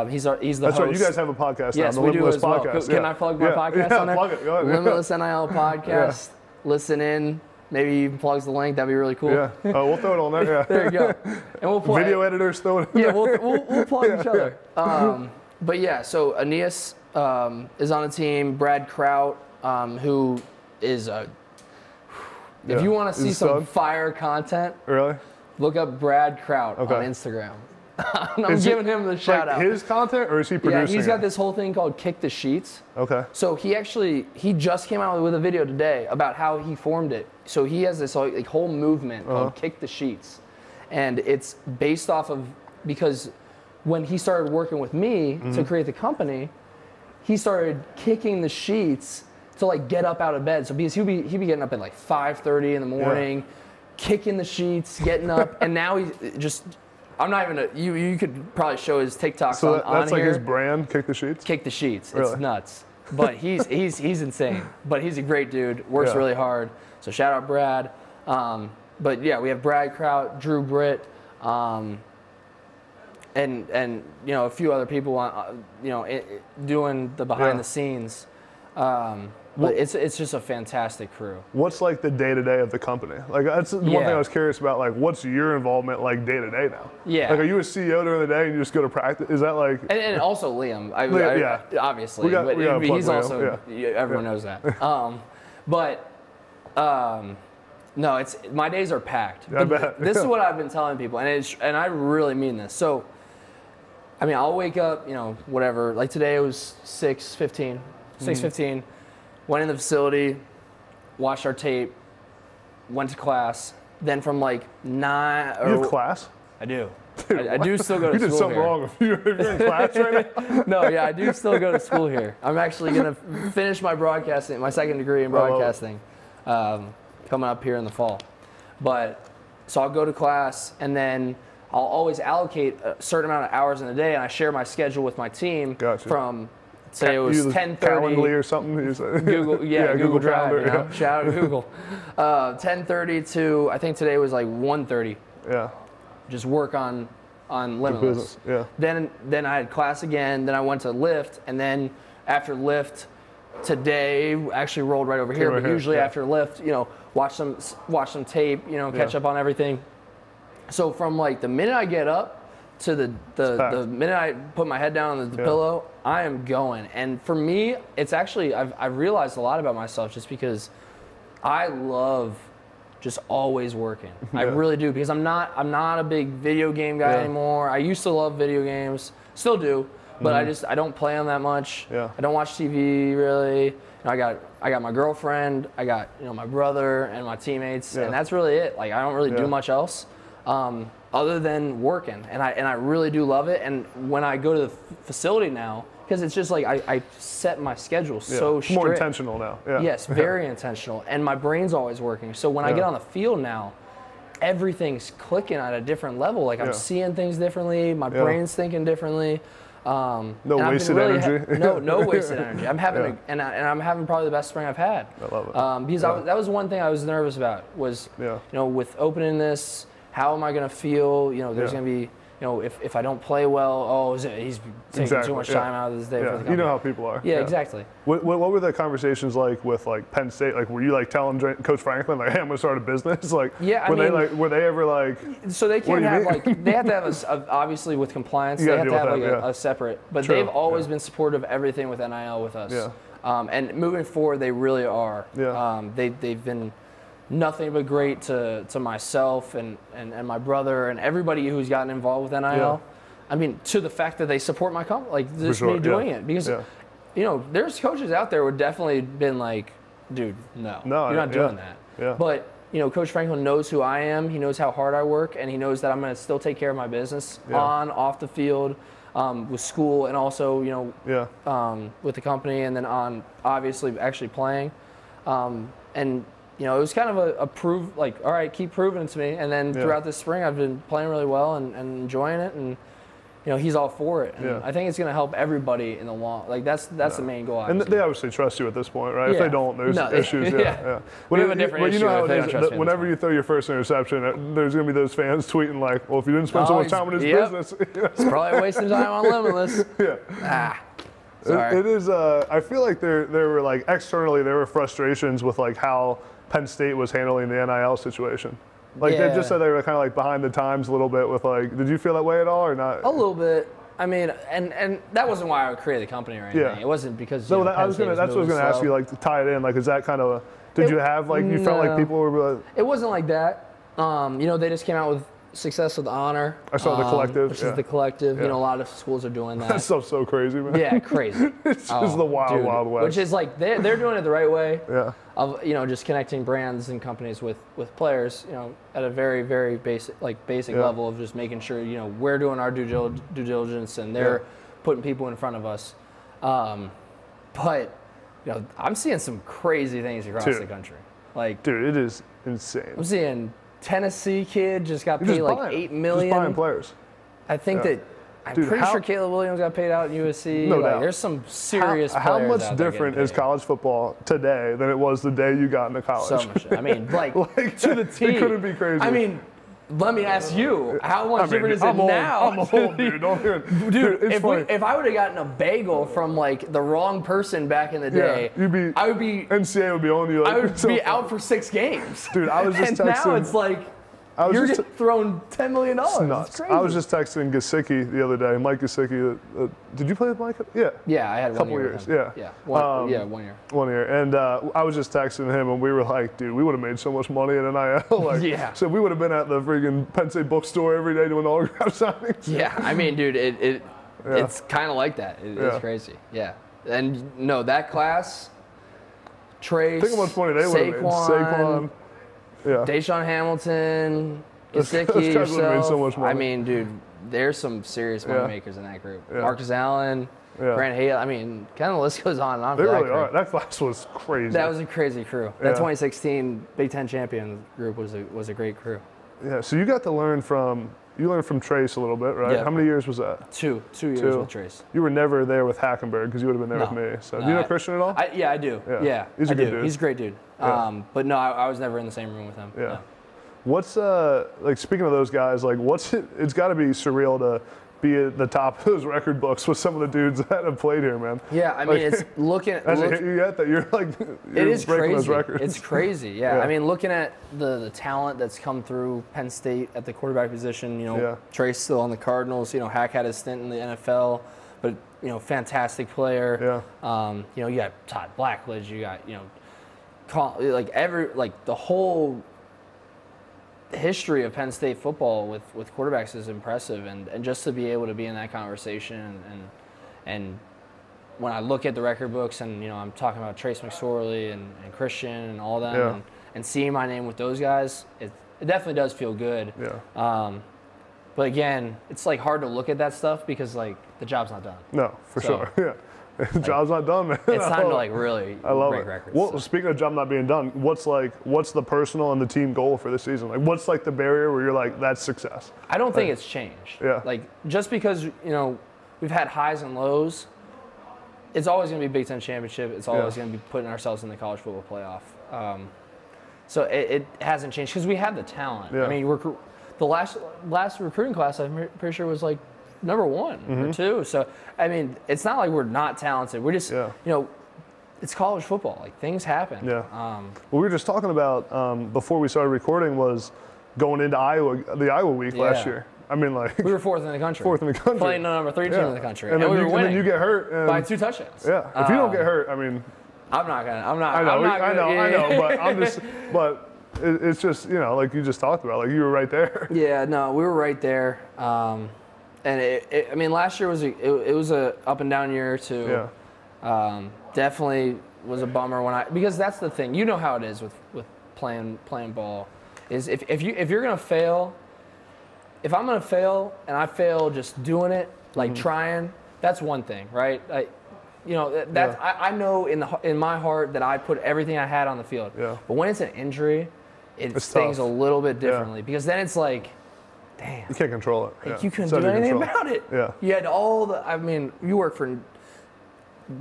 Um, he's our, he's the That's host. right. You guys have a podcast Yes, now, the we do as well. podcast. Can yeah. I plug my podcast yeah, on there? plug it. Go ahead. Limitless NIL [LAUGHS] podcast. Listen in. Maybe he can plug the link. That'd be really cool. Yeah. [LAUGHS] Oh, we'll throw it on there. Yeah. [LAUGHS] There you go. And we'll play. Video editors throw it. in Yeah, we'll, we'll, we'll plug each other. Um, but yeah, so Aeneas um, is on the team. Brad Kraut, um, who is a. If Yeah. you want to see some fire content, Really? Look up Brad Kraut Okay. on Instagram. [LAUGHS] I'm Is it, giving him the shout like out. his content, or is he producing? yeah, he's got it? this whole thing called Kick the Sheets. Okay. So he actually he just came out with a video today about how he formed it. So he has this like, like, whole movement Uh-huh. called Kick the Sheets, and it's based off of because when he started working with me Mm-hmm. to create the company, he started kicking the sheets to like get up out of bed. So because he'd be he'd be getting up at like 5:30 in the morning, kicking the sheets, getting up, and now he's just. I'm not even a, you. You could probably show his TikToks So on, that, that's on like here his brand, kick the sheets. kick the sheets. Really? It's nuts. But he's [LAUGHS] he's he's insane. But he's a great dude. Works Yeah. really hard. So shout out Brad. Um, but yeah, we have Brad Kraut, Drew Britt, um, and and you know a few other people on uh, you know i i- doing the behind Yeah. the scenes. Um, but it's it's just a fantastic crew. What's like the day to day of the company? Like that's the one thing I was curious about. Like, what's your involvement like day to day now? Yeah. Like, are you a CEO during the day and you just go to practice? Is that like? And, and also Liam, I, Liam, I- yeah. obviously, got- but we gotta plug he's Liam, also yeah. everyone knows that. Um, but um, no, it's my days are packed. I bet. This is [LAUGHS] what I've been telling people, and it's and I really mean this. So, I mean, I'll wake up, you know, whatever. Like today, it was six fifteen. Six fifteen. Went in the facility, watched our tape, went to class. Then from like nine. Or, You have class? I do. I, I do still go to school. [LAUGHS] You did something here. wrong. If you're, [LAUGHS] if you're in class right now. [LAUGHS] no, yeah, I do still go to school here. I'm actually gonna finish my broadcasting, my second degree in Oh, broadcasting, um, coming up here in the fall. But so I'll go to class, and then I'll always allocate a certain amount of hours in a day, and I share my schedule with my team Gotcha. from say it was 10:30. Calendly or something. [LAUGHS] Google, yeah, [LAUGHS] Google, Drive. Calendar, you know? Shout out to [LAUGHS] Google. Uh, 10:30 to I think today was like 1:30. Yeah. yeah. Just work on on Limitless. yeah. Then then I had class again. Then I went to lift, and then after lift today actually rolled right over here. right but here, usually yeah. after lift, you know, watch some watch some tape, you know, catch Yeah. up on everything. So from like the minute I get up to the the, the minute I put my head down on the Yeah. pillow, I am going. And for me, it's actually I've I've realized a lot about myself just because I love just always working. I really do because I'm not I'm not a big video game guy Yeah. anymore. I used to love video games, still do, but I just I don't play them that much. Mm-hmm. Yeah. I don't watch TV really. You know, I got I got my girlfriend, I got you know my brother and my teammates, Yeah. and that's really it. Like I don't really Yeah. do much else. Um, other than working, and I and I really do love it. And when I go to the facility now, because it's just like I, I set my schedule Yeah. so It's more intentional now. Yeah. Yes, [LAUGHS] very intentional. And my brain's always working. So when I get on the field now, everything's clicking at a different level. Like I'm Yeah. seeing things differently. My Yeah. brain's thinking differently. Um, No and I've been wasted really energy. no, no [LAUGHS] wasted energy. I'm having, Yeah. a, and, I, and I'm having probably the best spring I've had. I love it. Um, because I Yeah. that was one thing I was nervous about was, Yeah. you know, with opening this, how am I going to feel? You know, there's Yeah. going to be, you know, if, if I don't play well, oh, is it, he's taking Exactly, too much yeah. time out of this day for the Yeah, you know how people are. yeah, exactly. What, what, what were the conversations like with like Penn State? Like, were you like telling Coach Franklin like, "Hey, I'm gonna start a business"? [LAUGHS] Like, Yeah, I were they mean- like, were they ever like, So they can't have mean? like [LAUGHS] they have to have a a, obviously with compliance they have to have like that, a, a separate. But True, they've always yeah. been supportive of everything with NIL with us. Yeah. Um, and moving forward, they really are. Yeah. Um, they they've been nothing but great to, to myself and, and, and my brother and everybody who's gotten involved with NIL. Yeah. I mean, to the fact that they support my company, like just sure, me doing yeah. it, because Yeah. you know, there's coaches out there who have definitely been like, dude, no, No, you're not doing that. Yeah. But you know, Coach Franklin knows who I am. He knows how hard I work, and he knows that I'm going to still take care of my business on, off the field, um, with school, and also you know, yeah, um, with the company, and then on obviously actually playing. Um, and you know, it was kind of a, a prove like, all right, keep proving it to me. And then Yeah. throughout this spring, I've been playing really well and, and enjoying it, and you know, he's all for it. And Yeah. I think it's going to help everybody in the long. Like that's that's the main goal. and they obviously trust you at this point, right? If they don't, there's No, issues. [LAUGHS] Yeah, yeah. yeah. We have a different you know how if it they don't trust me at that this Whenever you throw your first interception, uh, there's gonna be those fans tweeting like, "Well, if you didn't spend so Oh, much time in his yep. business." [LAUGHS] It's probably wasting time on Limitless. [LAUGHS] yeah. Ah, It- it is. Uh, I feel like there there were like externally there were frustrations with like how Penn State was handling the NIL situation. Like they just said they were kind of like behind the times a little bit with like. Did you feel that way at all or not? A little bit. I mean, and and that wasn't why I created the company or anything. Yeah. It wasn't because. So know, that, I was gonna. That's what I was gonna ask you. Like to tie it in. Like is that kind of? Did It- you have like you felt like people were? Uh, It wasn't like that. Um, you know, they just came out with Success with Honor. I saw the um, collective, which yeah. is the collective. Yeah. You know, a lot of schools are doing that [LAUGHS] that. stuff's so crazy, man. yeah, crazy. [LAUGHS] it's Oh, just the wild, dude. wild west. Which is like they're, they're doing it the right way. yeah, Of you know, just connecting brands and companies with with players. You know, at a very very basic like basic Yeah. level of just making sure you know we're doing our due, due diligence and they're putting people in front of us. Um, but you know, I'm seeing some crazy things across Dude. the country. Like dude, it is insane. I'm seeing Tennessee kid just got You're paid just like buying, eight million. Just buying players. I think Yeah. that I'm Dude, pretty how- sure Caleb Williams got paid out in USC. No like, doubt. There's some serious how, how much different is college football today than it was the day you got into college? So much. I mean, [LAUGHS] like, Like, to the team it couldn't be crazier. I mean, let me ask you, how much I mean, different is it I'm old, now? I'm old, dude. [LAUGHS] Don't even, Dude, if, we, if I would have gotten a bagel from like the wrong person back in the day, you'd be- I would be NCAA would be on you. Like, I would so be funny. [LAUGHS] out for six games. Dude, I was just and now it's like I was you're just just throwing ten million dollars. Nuts. I was just texting Gesicki the other day. Mike Gesicki. Uh, did you play with Mike? Yeah. yeah, I had a couple year years, yeah. yeah, one, Um, yeah, one year. One year, and uh, I was just texting him, and we were like, "Dude, we would have made so much money in NIL." [LAUGHS] like, [LAUGHS] Yeah. So we would have been at the freaking Penn State bookstore every day doing autograph [LAUGHS] signings. Yeah, I mean, dude, it, it Yeah. it's kind of like that. It, Yeah. It's crazy. Yeah, and no, that class, Trace, Think how much money they would have made. Saquon. Yeah. DaeSean Hamilton, Those- Gesicki, those guys would've made yourself. so much money. I mean, dude, there's some serious Yeah. money makers in that group. Yeah. Marcus Allen, Yeah. Grant Hale. I mean, kind of the list goes on and on. They for that really are. That class was crazy. That was a crazy crew. That Yeah. 2016 Big Ten champion group was a was a great crew. yeah. So you got to learn from you learned from Trace a little bit, right? Yeah. How many years was that? Two two years Two. with Trace. You were never there with Hackenberg because you would have been there No. with me. So No, do you know I- Christian at all? I, yeah, I do. Yeah. Yeah, He's a I good do. dude. He's a great dude. Yeah. Um, but no, I, I was never in the same room with him. Yeah. No. What's uh like speaking of those guys, like what's it? It's got to be surreal to be at the top of those record books with some of the dudes [LAUGHS] that have played here, man. Yeah, I mean, Like, it's looking. [LAUGHS] Has look, it hit you yet that you're like [LAUGHS] you're it is crazy. records? It's crazy. Yeah. Yeah. I mean, looking at the the talent that's come through Penn State at the quarterback position. You know, Yeah. Trace still on the Cardinals. You know, Hack had his stint in the NFL, but you know, fantastic player. Yeah. Um, you know, you got Todd Blackledge. You got you know, like every like the whole history of Penn State football with, with quarterbacks is impressive, and, and just to be able to be in that conversation and, and and when I look at the record books and you know I'm talking about Trace McSorley and, and Christian and all them Yeah. and, and seeing my name with those guys, it, it definitely does feel good. Yeah. Um, but again, it's like hard to look at that stuff because like the job's not done. No, for So- sure. [LAUGHS] Yeah. [LAUGHS] Job's not done, man. It's time to like really I love break it. records. Well, so. speaking of job not being done, what's like what's the personal and the team goal for the season? Like, what's like the barrier where you're like that's success? I don't think it's changed. Yeah. Like just because you know we've had highs and lows, it's always going to be Big Ten championship. It's always Yeah. going to be putting ourselves in the college football playoff. Um, so it, it hasn't changed because we have the talent. Yeah. I mean, the last last recruiting class I'm pretty sure was like number one or two. So I mean, it's not like we're not talented. We're just Mm-hmm. Yeah. you know, it's college football. Like things happen. Yeah. Um, What we were just talking about um, before we started recording was going into Iowa, the Iowa week last year. I mean, like we were fourth in the country. fourth in the country. Playing the number three team in the country, and, and, then, we you, were winning you get hurt. By two touchdowns. yeah, if you don't get Um, hurt, I mean, I'm not gonna. I'm not. I know, I'm not I know, yeah, I know, but I'm [LAUGHS] just, but it, it's just you know, like you just talked about, like you were right there. Yeah, no, we were right there. Um, and it, it, I mean, last year was a, it, it was a up and down year too. Yeah, Um, definitely was a bummer when I because that's the thing. You know how it is with with playing playing ball. Is if, if you if you're gonna fail, if I'm gonna fail and I fail just doing it like Mm-hmm. trying, that's one thing, right? I, you know that, Yeah. I, I know in the in my heart that I put everything I had on the field. Yeah. But when it's an injury, it It's stings tough. a little bit differently because then it's like, damn. you can't control it. Like yeah. you couldn't do anything control. about it. Yeah. You had all the. I mean, you worked for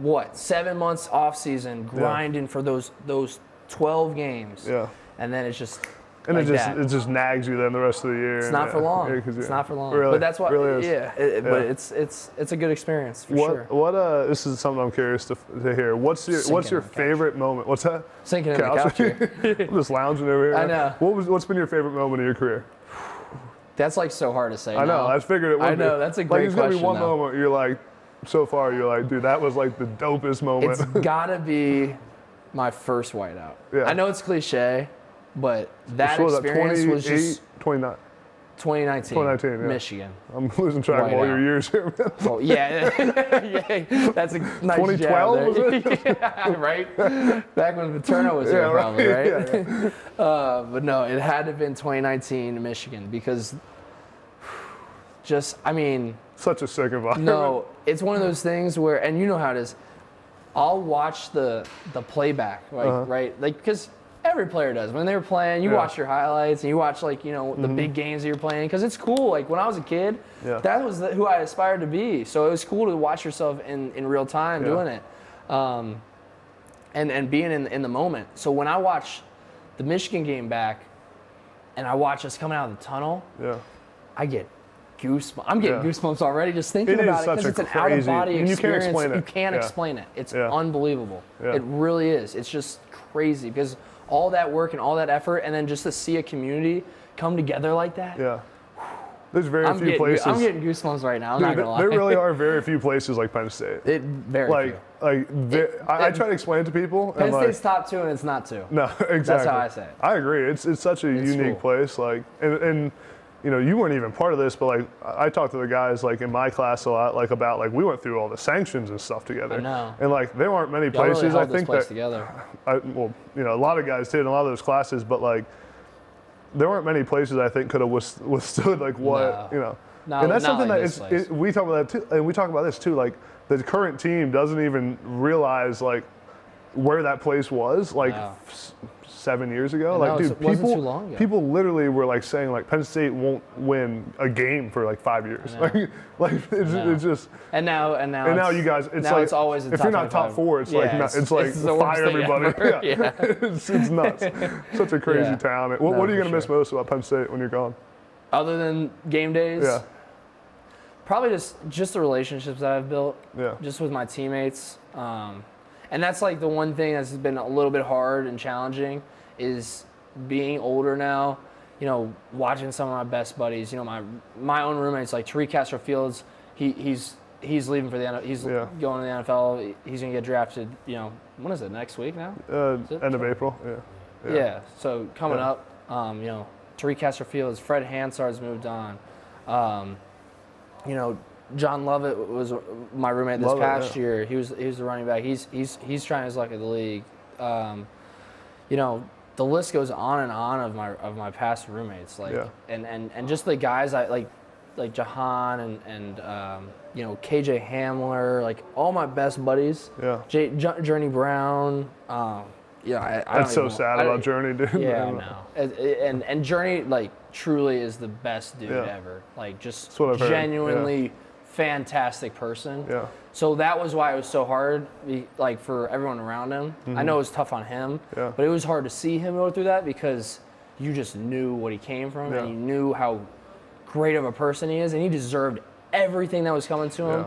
what seven months off season, grinding for those those twelve games. Yeah. And then it's just. And like it just that. it just nags you then the rest of the year. It's not yeah, for long. [LAUGHS] yeah, It's yeah. not for long. Really, but that's what. really is. yeah. it- But it's it's it's a good experience for What sure. what uh this is something I'm curious to, to hear. What's your what's your the couch. favorite moment? What's that? Sinking in the couch. [LAUGHS] I'm just lounging over here. I know. What was what's been your favorite moment of your career? That's like so hard to say. I know. now. I figured it would I be. know, that's a great Like great there's gonna be one though. moment you're like, so far you're like, dude, that was like the dopest moment. It's [LAUGHS] gotta be my first whiteout. Yeah. I know it's cliche, but that was experience was 28, just 29. 2019. 2019, yeah. Michigan. I'm losing track of all Whiteout. your years here, man. [LAUGHS] Oh yeah, [LAUGHS] yeah. That's a nice 2012 was there. [LAUGHS] yeah, right? Back when Paterno was here, Yeah, right. probably, right? Yeah, Uh, but no, it had to have been 2019 Michigan because [SIGHS] just, I mean, Such a sick environment. no, it's one of those things where, and you know how it is. I'll watch the the playback, like Uh-huh. right, like because every player does. When they were playing, you Yeah. watch your highlights and you watch like you know the big games that you're playing because it's cool. Like when I was a kid, Yeah. that was the, who I aspired to be. So it was cool to watch yourself in in real time Yeah. doing it, um, and and being in in the moment. So when I watch the Michigan game back, and I watch us coming out of the tunnel, Yeah. I get goosebumps. I'm getting Yeah. goosebumps already just thinking It about it because it's an out of body and you can't experience. explain it. You can't Yeah. explain it. It's Yeah. unbelievable. It really is. It's just crazy because all that work and all that effort, and then just to see a community come together like that. Yeah. There's very I'm few getting, places. I'm getting goosebumps right now. I'm Dude, not gonna lie. there really are [LAUGHS] very few places like Penn State. It very like, few. like the- I, I it- try to explain it to people. Penn and like, State's top two, and it's not two. No, exactly. [LAUGHS] That's how I say it. I agree. It's it's such a It's unique cool. place. Like, and, and you know, you weren't even part of this, but like, I talked to the guys like in my class a lot, like about like we went through all the sanctions and stuff together. I know. And like, there aren't many Y'all really places held I think place that together. I, well, you know, a lot of guys did in a lot of those classes, but like, there weren't many places I think could have withstood like what No. you know. Not- and that's something like that it's, it, we talk about that too, and we talk about this too. Like the current team doesn't even realize like where that place was like No. Seven years ago. I like, know, dude, people too long ago. people literally were like saying like Penn State won't win a game for like five years. [LAUGHS] Like, like it's, it's just. And now, and now, And now you guys, it's now like it's always if top you're not top four, it's Yeah, like not, it's, like fire everybody. ever. [LAUGHS] Yeah, yeah. [LAUGHS] it's, it's nuts. Such a crazy Yeah. town. What, No, what are you gonna miss most about Penn State when you're gone? Other than game days, Yeah, probably just just the relationships that I've built, yeah, just with my teammates, um, and that's like the one thing that's been a little bit hard and challenging is being older now. You know, watching some of my best buddies. You know, my my own roommates like Tariq Castro Fields. He he's he's leaving for the NFL. He's Yeah. going to the NFL. He's gonna get drafted. You know, when is it? Next week now. uh, end of April. Yeah, Yeah. So coming Yeah. up, um, you know, Tariq Castro Fields, Fred Hansard's moved on. Um, you know, John Lovett was my roommate this Lovett, past yeah. year. He was he was the running back. He's he's he's trying his luck at the league. Um, you know, the list goes on and on of my of my past roommates. Like Yeah. and, and and just the guys I like like Jahan and and um, you know KJ Hamler, like all my best buddies. Yeah. J- J- Journey Brown. Um, yeah, I, I That's so even- sad I about Journey, dude. Yeah, I [LAUGHS] know. And, and and Journey like truly is the best dude Yeah. ever. Like just genuinely. Yeah. Fantastic person. Yeah. So that was why it was so hard, like for everyone around him. I know it was tough on him, Mm-hmm. Yeah. but it was hard to see him go through that because you just knew what he came from Yeah. and you knew how great of a person he is, and he deserved everything that was coming to him.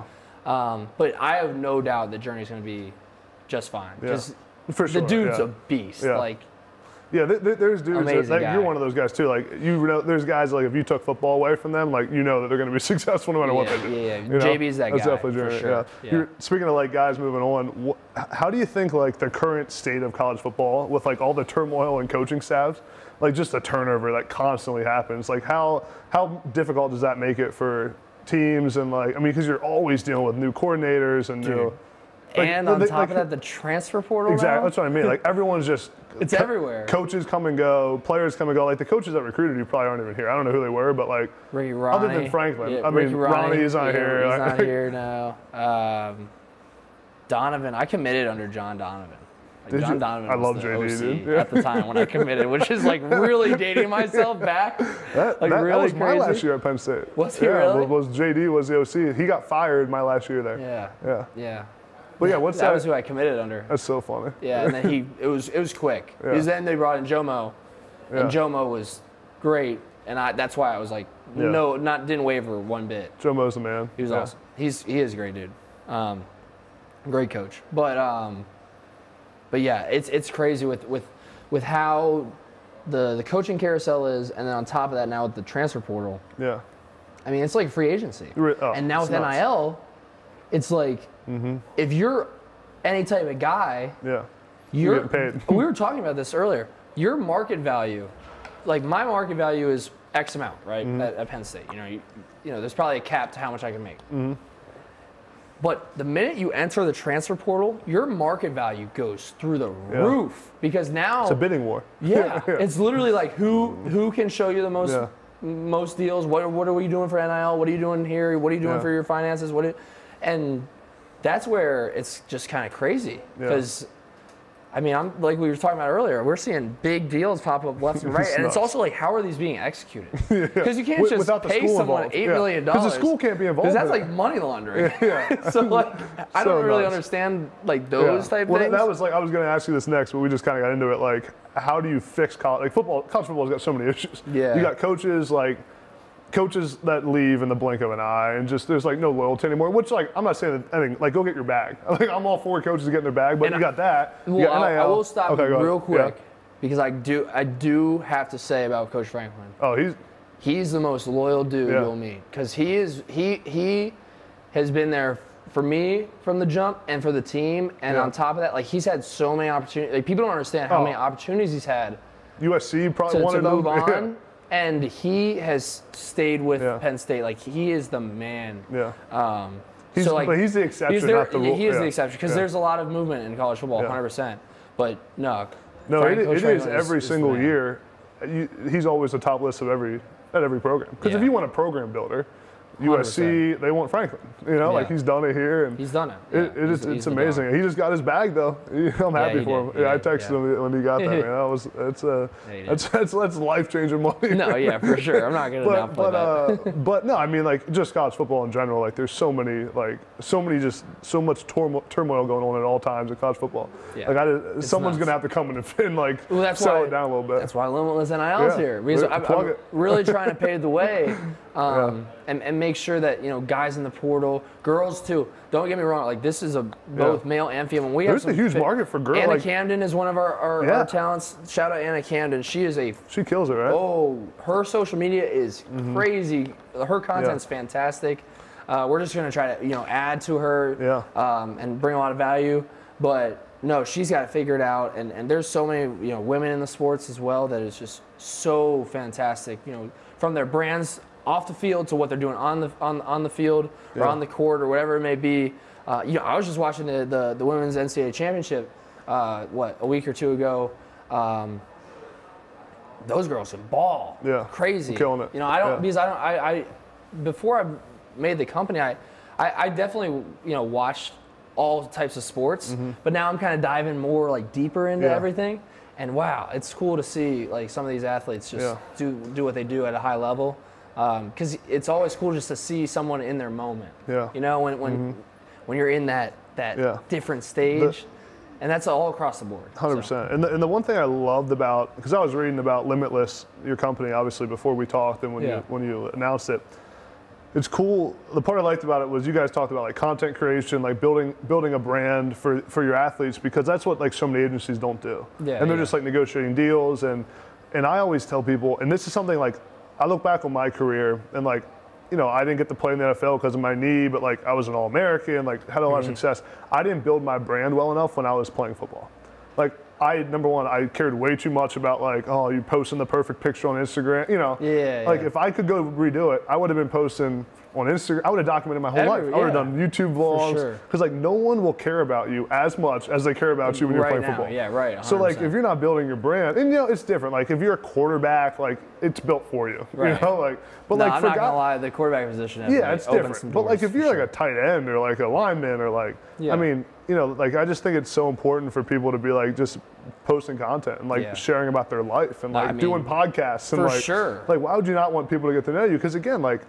Um, but I have no doubt that Journey's going to be just fine because For sure. the dude's yeah. a beast. Yeah. Like Yeah, th- th- there's dudes. That, Amazing like, guy. you're one of those guys too. Like you know, there's guys like if you took football away from them, like you know that they're going to be [LAUGHS] successful no matter what Yeah, they do. yeah, yeah. You know? JB's that That's guy, definitely for sure. Yeah. Yeah. You're, speaking of like guys moving on, wh- how do you think like the current state of college football with like all the turmoil and coaching staffs, like just the turnover that constantly happens, like how how difficult does that make it for teams and like I mean because you're always dealing with new coordinators and new. like, and on they- top like- of that, the transfer portal. Exactly. now? That's what I mean. Like everyone's just It's everywhere. Coaches come and go, players come and go. Like the coaches that recruited you probably aren't even here. I don't know who they were, but like Ricky Rahne. other than Franklin, Yeah, I mean Ricky Rahne, is not yeah, here. He's Like- not here now. Um, Donovan, I committed under John Donovan. Like John you? Donovan I was love the JD, OC. Yeah. at the time when I committed, which is like really dating myself back. That, Like that, that really was my last year at Penn State. Was he yeah, really? Was, was JD was the OC. He got fired my last year there. Yeah, Yeah. yeah. But yeah, what's That that? was who I committed under. That's so funny. Yeah, and then he it was it was quick. [LAUGHS] Yeah. Because then they brought in Jomo, and Yeah. Jomo was great, and I that's why I was like Yeah. no, not didn't waver one bit. Joe Mo's the man. He was awesome. He's he is a great dude. Um, great coach. But um, but yeah, it's it's crazy with with with how the the coaching carousel is, and then on top of that now with the transfer portal. Yeah. I mean, it's like free agency. Oh, and now with nuts. NIL, it's like if you're any type of guy, Yeah. you're getting paid. [LAUGHS] we were talking about this earlier. Your market value, like my market value is X amount, right? Mm-hmm. At, at Penn State, you know, you, you know, there's probably a cap to how much I can make. Mm-hmm. But the minute you enter the transfer portal, your market value goes through the Yeah. roof because now It's a bidding war. [LAUGHS] [LAUGHS] yeah, it's literally like who who can show you the most Yeah. most deals. What what are we doing for NIL? What are you doing here? What are you doing Yeah. for your finances? What? do- and that's where it's just kind of crazy Yeah. because. I mean, I'm like we were talking about earlier. We're seeing big deals pop up left and [LAUGHS] right, It's and it's also like, how are these being executed? [LAUGHS] Because you can't just without pay someone involved. eight Yeah. million dollars. Because the school can't be involved Because that's like money laundering. [LAUGHS] Yeah. so like, I So don't really nuts. understand like those Yeah. type well, things. That was like I was going to ask you this next, but we just kind of got into it. Like, how do you fix college? Like football, college football's got so many issues. Yeah. You got coaches like coaches that leave in the blink of an eye, and just there's like no loyalty anymore. Which like I'm not saying that anything. Like, go get your bag. [LAUGHS] Like I'm all for coaches getting their bag, but And you I- got that. Well, got I'll- I will stop Okay, you go ahead. real quick Yeah. because I do I do have to say about Coach Franklin. Oh, he's He's the most loyal dude Yeah. you'll meet because he is he he has been there for me from the jump and for the team. And Yeah. on top of that, like he's had so many opportunities. Like people don't understand how Oh. many opportunities he's had USC probably to, to wanted move him. [LAUGHS] Yeah. on. And he has stayed with Yeah. Penn State. Like he is the man. Yeah. Um, He's- so like, but he's the exception, he's there- not the rule. He is Yeah. the exception because Yeah. there's a lot of movement in college football, Yeah. 100%. But no, No, Frank- it, it is every is single year. You, he's always the top list of every at every program. Because if you want a program builder, USC they want Franklin. You know, like he's done it here, and He's done it. it, Yeah, it he's is, he's it's amazing. dog. He just got his bag though. [LAUGHS] I'm happy he for did. him. Yeah, I texted yeah. him when he got that. [LAUGHS] man. That was it's a Yeah, he [LAUGHS] that's that's, that's life changing money. No, yeah, for sure. I'm not gonna but but that. uh, but no, I mean like just college football in general. Like there's so many like so many just so much turmoil, turmoil going on at all times in college football. Yeah. Like I, someone's nuts. gonna have to come in and, and like Well, that's sell why- it down a little bit. That's why Limitless NIL is Yeah. here. Because I'm, I'm really trying to pave the way um, and, and make sure that, you know, guys in the portal, girls too. Don't get me wrong. Like, this is a both Yeah. male and female. We There's have a huge fit- market for girls. Anna like- Camden is one of our, our, Yeah. our talents. Shout out Anna Camden. She is a She kills it, right? Oh, her social media is Mm-hmm. crazy. Her content's fantastic. Uh, we're just gonna try to, you know, add to her Yeah. um, and bring a lot of value. But no, she's got it figured out. And, and there's so many, you know, women in the sports as well that is just so fantastic. You know, from their brands off the field to what they're doing on the on, on the field or on the court or whatever it may be. Uh, you know, I was just watching the the, the women's NCAA championship. Uh, what a week or two ago. Um, those girls can ball. Yeah, crazy. killing it. You know, I don't Yeah. because I don't I, I before I made the company, I, I, I definitely you know watched all types of sports, but now I'm kind of diving more like deeper into Mm-hmm. Yeah. everything. And wow, it's cool to see like some of these athletes just Yeah. do do what they do at a high level. Because it's always cool just to see someone in their moment. Yeah. You know, when when when you're in that that Mm-hmm. Yeah. different stage, and that's all across the board. Hundred So, percent. And the, and the one thing I loved about because I was reading about Limitless, your company, obviously before we talked and when Yeah. you when you announced it, it's cool. The part I liked about it was you guys talked about like content creation, like building building a brand for for your athletes because that's what like so many agencies don't do. Yeah, and they're yeah. just like negotiating deals and and I always tell people, and this is something like I look back on my career and like. You know, I didn't get to play in the NFL because of my knee, but like I was an All-American, like had a lot Mm-hmm. of success. I didn't build my brand well enough when I was playing football like I number one, I cared way too much about like, oh, you posting the perfect picture on Instagram. You know, Yeah, Like yeah. if I could go redo it, I would have been posting on Instagram. I would have documented my whole Every- life. I would have yeah. done YouTube vlogs sure. because like no one will care about you as much as they care about you when you're Right playing now, football. yeah, right, So like if you're not building your brand, and you know it's different. Like if you're a quarterback, like it's built for you. Right. You know, like but no, like I'm for not guy- gonna lie. The quarterback position has yeah, like, it's different. But like if you're for like a tight end or like a lineman or like, Yeah. I mean, you know, like I just think it's so important for people to be like just posting content and like Yeah. sharing about their life and like I mean, doing podcasts and for like, sure. like why would you not want people to get to know you? Because again, like.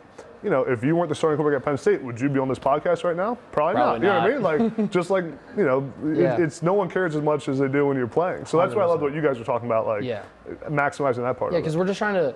You know, if you weren't the starting quarterback at Penn State, would you be on this podcast right now? Probably, Probably not. You know what I mean? Like, just like you know, it- Yeah. it's no one cares as much as they do when you're playing. So that's why I love what you guys are talking about, like Yeah. maximizing that part. Yeah, of it. because we're just trying to.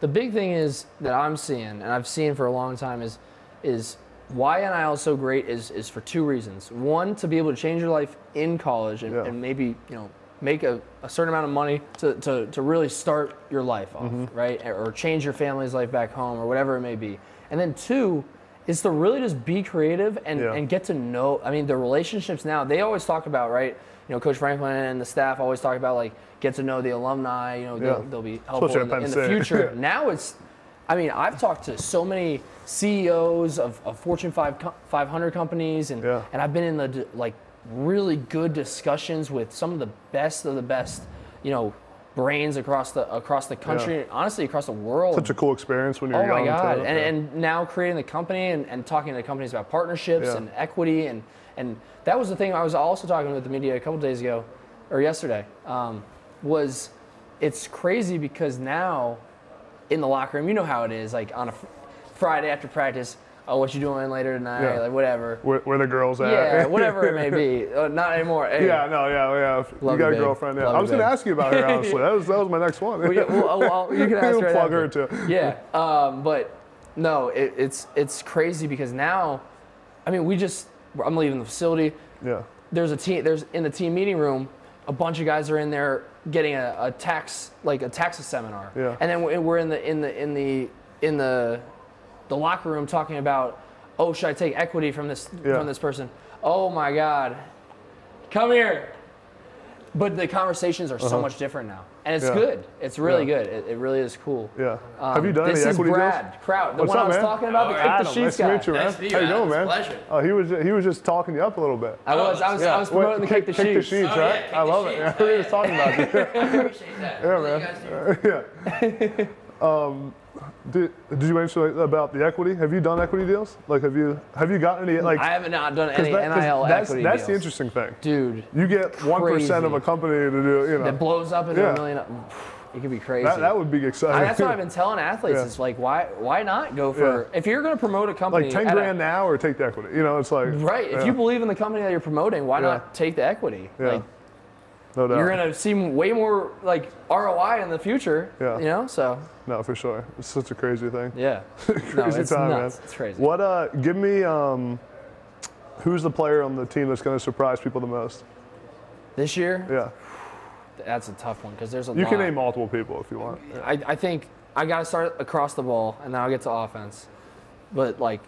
The big thing is that I'm seeing, and I've seen for a long time, is is why NIL is so great is is for two reasons. One, to be able to change your life in college and, Yeah. and maybe you know make a, a certain amount of money to, to, to really start your life off, Mm-hmm. right? Or change your family's life back home or whatever it may be. And then two is to really just be creative and, Yeah. and get to know I mean the relationships now, they always talk about, right? You know, Coach Franklin and the staff always talk about like get to know the alumni, you know, they'll, Yeah. they'll be helpful Especially in the, in the future. [LAUGHS] now it's, I mean, I've talked to so many CEOs of, of Fortune 5, 500 companies, and Yeah. and I've been in the like really good discussions with some of the best of the best, you know, brains across the across the country, Yeah. and honestly across the world. Such a cool experience when you're Oh young. my God! And, Yeah. and now creating the company and, and talking to companies about partnerships Yeah. and equity and and that was the thing I was also talking with the media a couple days ago or yesterday um, was it's crazy because now in the locker room you know how it is like on a fr- Friday after practice oh what you doing later tonight Yeah. like whatever where, where the girls at? yeah [LAUGHS] whatever it may be uh, not anymore Hey, Yeah, no, yeah, yeah. you got a girlfriend. Yeah. Love I was going to ask you about her, [LAUGHS] honestly. that, was, that was my next one. Well, yeah, well, well, you can [LAUGHS] ask right plug after. her too. yeah, um, but no, it, it's it's crazy because now, I mean, we just I'm leaving the facility. Yeah. There's a team. There's in the team meeting room, a bunch of guys are in there getting a, a tax like a tax seminar. Yeah. And then we're in the in the in the in the the locker room talking about, oh, should I take equity from this Yeah. from this person? Oh my God, come here. But the conversations are so much different now, and it's Uh-huh. Yeah. good. It's really Yeah. good. It, it really is cool. Yeah. Um, Have you done this any is Brad deals? Kraut, the What's one up, I was man? talking about, the All kick the Adam, sheets nice to meet you, man. Nice to meet How you you, doing, man? Pleasure. Oh, he was he was just talking you up a little bit. I was, I was, I was promoting the kick the kick the sheets. sheets, Oh, right? kick I the love it. sheets. Yeah, we were just talking about you. [LAUGHS] I appreciate that. Yeah, What do you man. [LAUGHS] yeah. Um, did, did you mention about the equity? Have you done equity deals? Like, have you have you gotten any like? I have not done any that- NIL that's, equity That's the interesting thing. Dude, You get one percent of a company to do, you know. that blows up into Yeah. a million. It could be crazy. that, that would be exciting. I, that's what I've [LAUGHS] been telling athletes. Yeah. It's like, why, why not go for? Yeah. If you're going to promote a company, like ten a- grand now or take the equity. You know, it's like right? If you believe in the company that you're promoting, why not take the equity? Yeah. Like, no doubt. you're going to see way more like ROI in the future. Yeah. You know, so no, for sure. It's such a crazy thing. yeah. [LAUGHS] no, crazy it's time, nuts. man. It's crazy. What? Uh, give me. Um, who's the player on the team that's going to surprise people the most? This year, Yeah. that's a tough one because there's a lot. You lot. can name multiple people if you want. Yeah. I, I think I got to start across the ball, and then I'll get to offense. But like,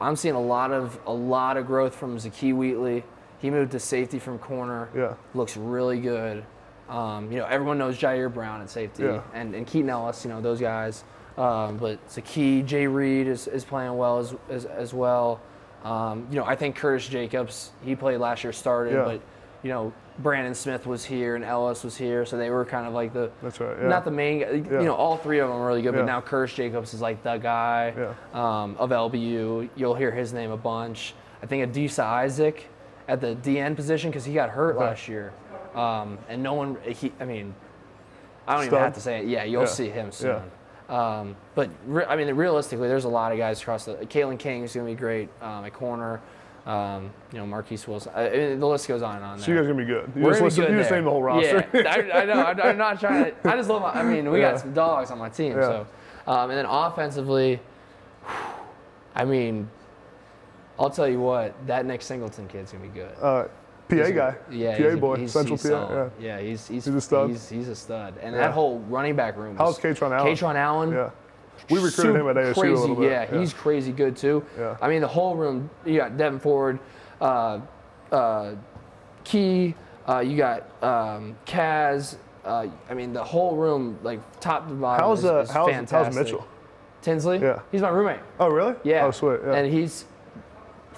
I'm seeing a lot of a lot of growth from Zakee Wheatley. He moved to safety from corner. Yeah. looks really good. Um, you know, everyone knows Ji'Ayir Brown at safety, Yeah. and and Keaton Ellis. You know those guys. Um, but Zakee, Jay Reed is, is playing well as as, as well. Um, you know, I think Curtis Jacobs. He played last year, started, Yeah. but you know, Brandon Smith was here and Ellis was here, so they were kind of like the That's right, yeah. not the main. Yeah. You know, all three of them are really good, Yeah. but now Curtis Jacobs is like the guy Yeah. um, of LBU. You'll hear his name a bunch. I think Adisa Isaac at the DN position because he got hurt Okay. last year, um, and no one. He, I mean, I don't even have to say it. Yeah, you'll Yeah. see him soon. Yeah. Um, but re- I mean, realistically, there's a lot of guys across the. Kalen King is going to be great um, at corner. Um, you know, Marquise Wilson. I, I- the list goes on and on. So you guys are gonna be good. You We're just, gonna be good you just there. the whole roster. Yeah, I, I know. I'm, I'm not trying to. I just love. My, I mean, we Yeah. got some dogs on my team. Yeah. So, um, and then offensively, I mean, I'll tell you what. That Nick Singleton kid's gonna be good. uh, PA He's a- guy. Yeah, PA boy. he's- Central he's PA. Yeah. solid. Yeah, he's he's He's a stud. He's, he's a stud, and Yeah. that whole running back room. How's Kaytron Allen? Kaytron Allen. Yeah. We recruited him at ASU crazy, a little bit. Yeah, he's crazy good too. Yeah. I mean, the whole room. You got Devyn Ford, uh, uh, Key. Uh, you got um, Kaz. Uh, I mean, the whole room, like top to bottom, How's is, uh, is how's, fantastic. how's Mitchell? Tinsley? Yeah. He's my roommate. Oh really? Yeah. Oh sweet. Yeah. And he's,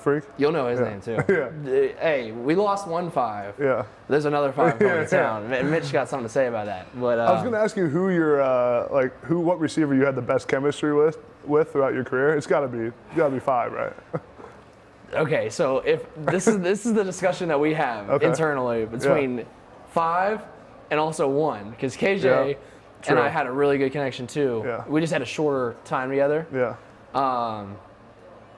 Freak. you'll know his Yeah. name too. [LAUGHS] Yeah. Hey, we lost one five. Yeah. There's another five coming [LAUGHS] Yeah, to town. And Mitch got something to say about that. But uh, I was gonna ask you who your uh, like who what receiver you had the best chemistry with with throughout your career. It's gotta be gotta be five, right? [LAUGHS] Okay, so if this is this is the discussion that we have Okay. internally between five and also one, because KJ Yeah, and. I had a really good connection too. Yeah. We just had a shorter time together, Yeah. um,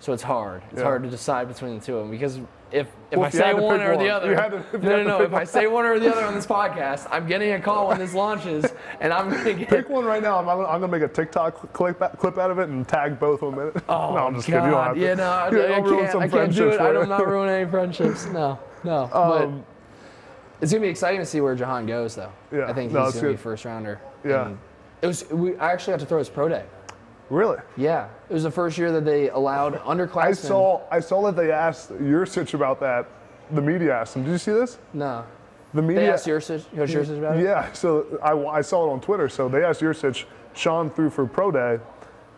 so it's hard. It's Yeah. hard to decide between the two of them because if if Well, I if say one or one, the other, to- [LAUGHS] no, no, no. If I say one or the other on this [LAUGHS] podcast, I'm getting a call when this launches, [LAUGHS] and I'm gonna get. Pick one right now. I'm, I'm gonna make a TikTok clip clip out of it and tag both of them in it. Oh, no, I'm just kidding. You don't have God. to. Yeah, no, I, I can't. some I can't do it. I do not ruin any friendships. No, no. Um, but it's gonna be exciting to see where Jahan goes, though. Yeah, I think he's it's gonna be first rounder. Yeah. And it was. We, I actually got to throw his pro day. Really? Yeah, it was the first year that they allowed [LAUGHS] underclassmen. I saw I saw that they asked Yurcich about that. The media asked him. Did you see this? No, The media. they asked Yurcich, Coach Yurcich about it. Yeah, so I, I saw it on Twitter. So they asked Yurcich, Sean threw for pro day,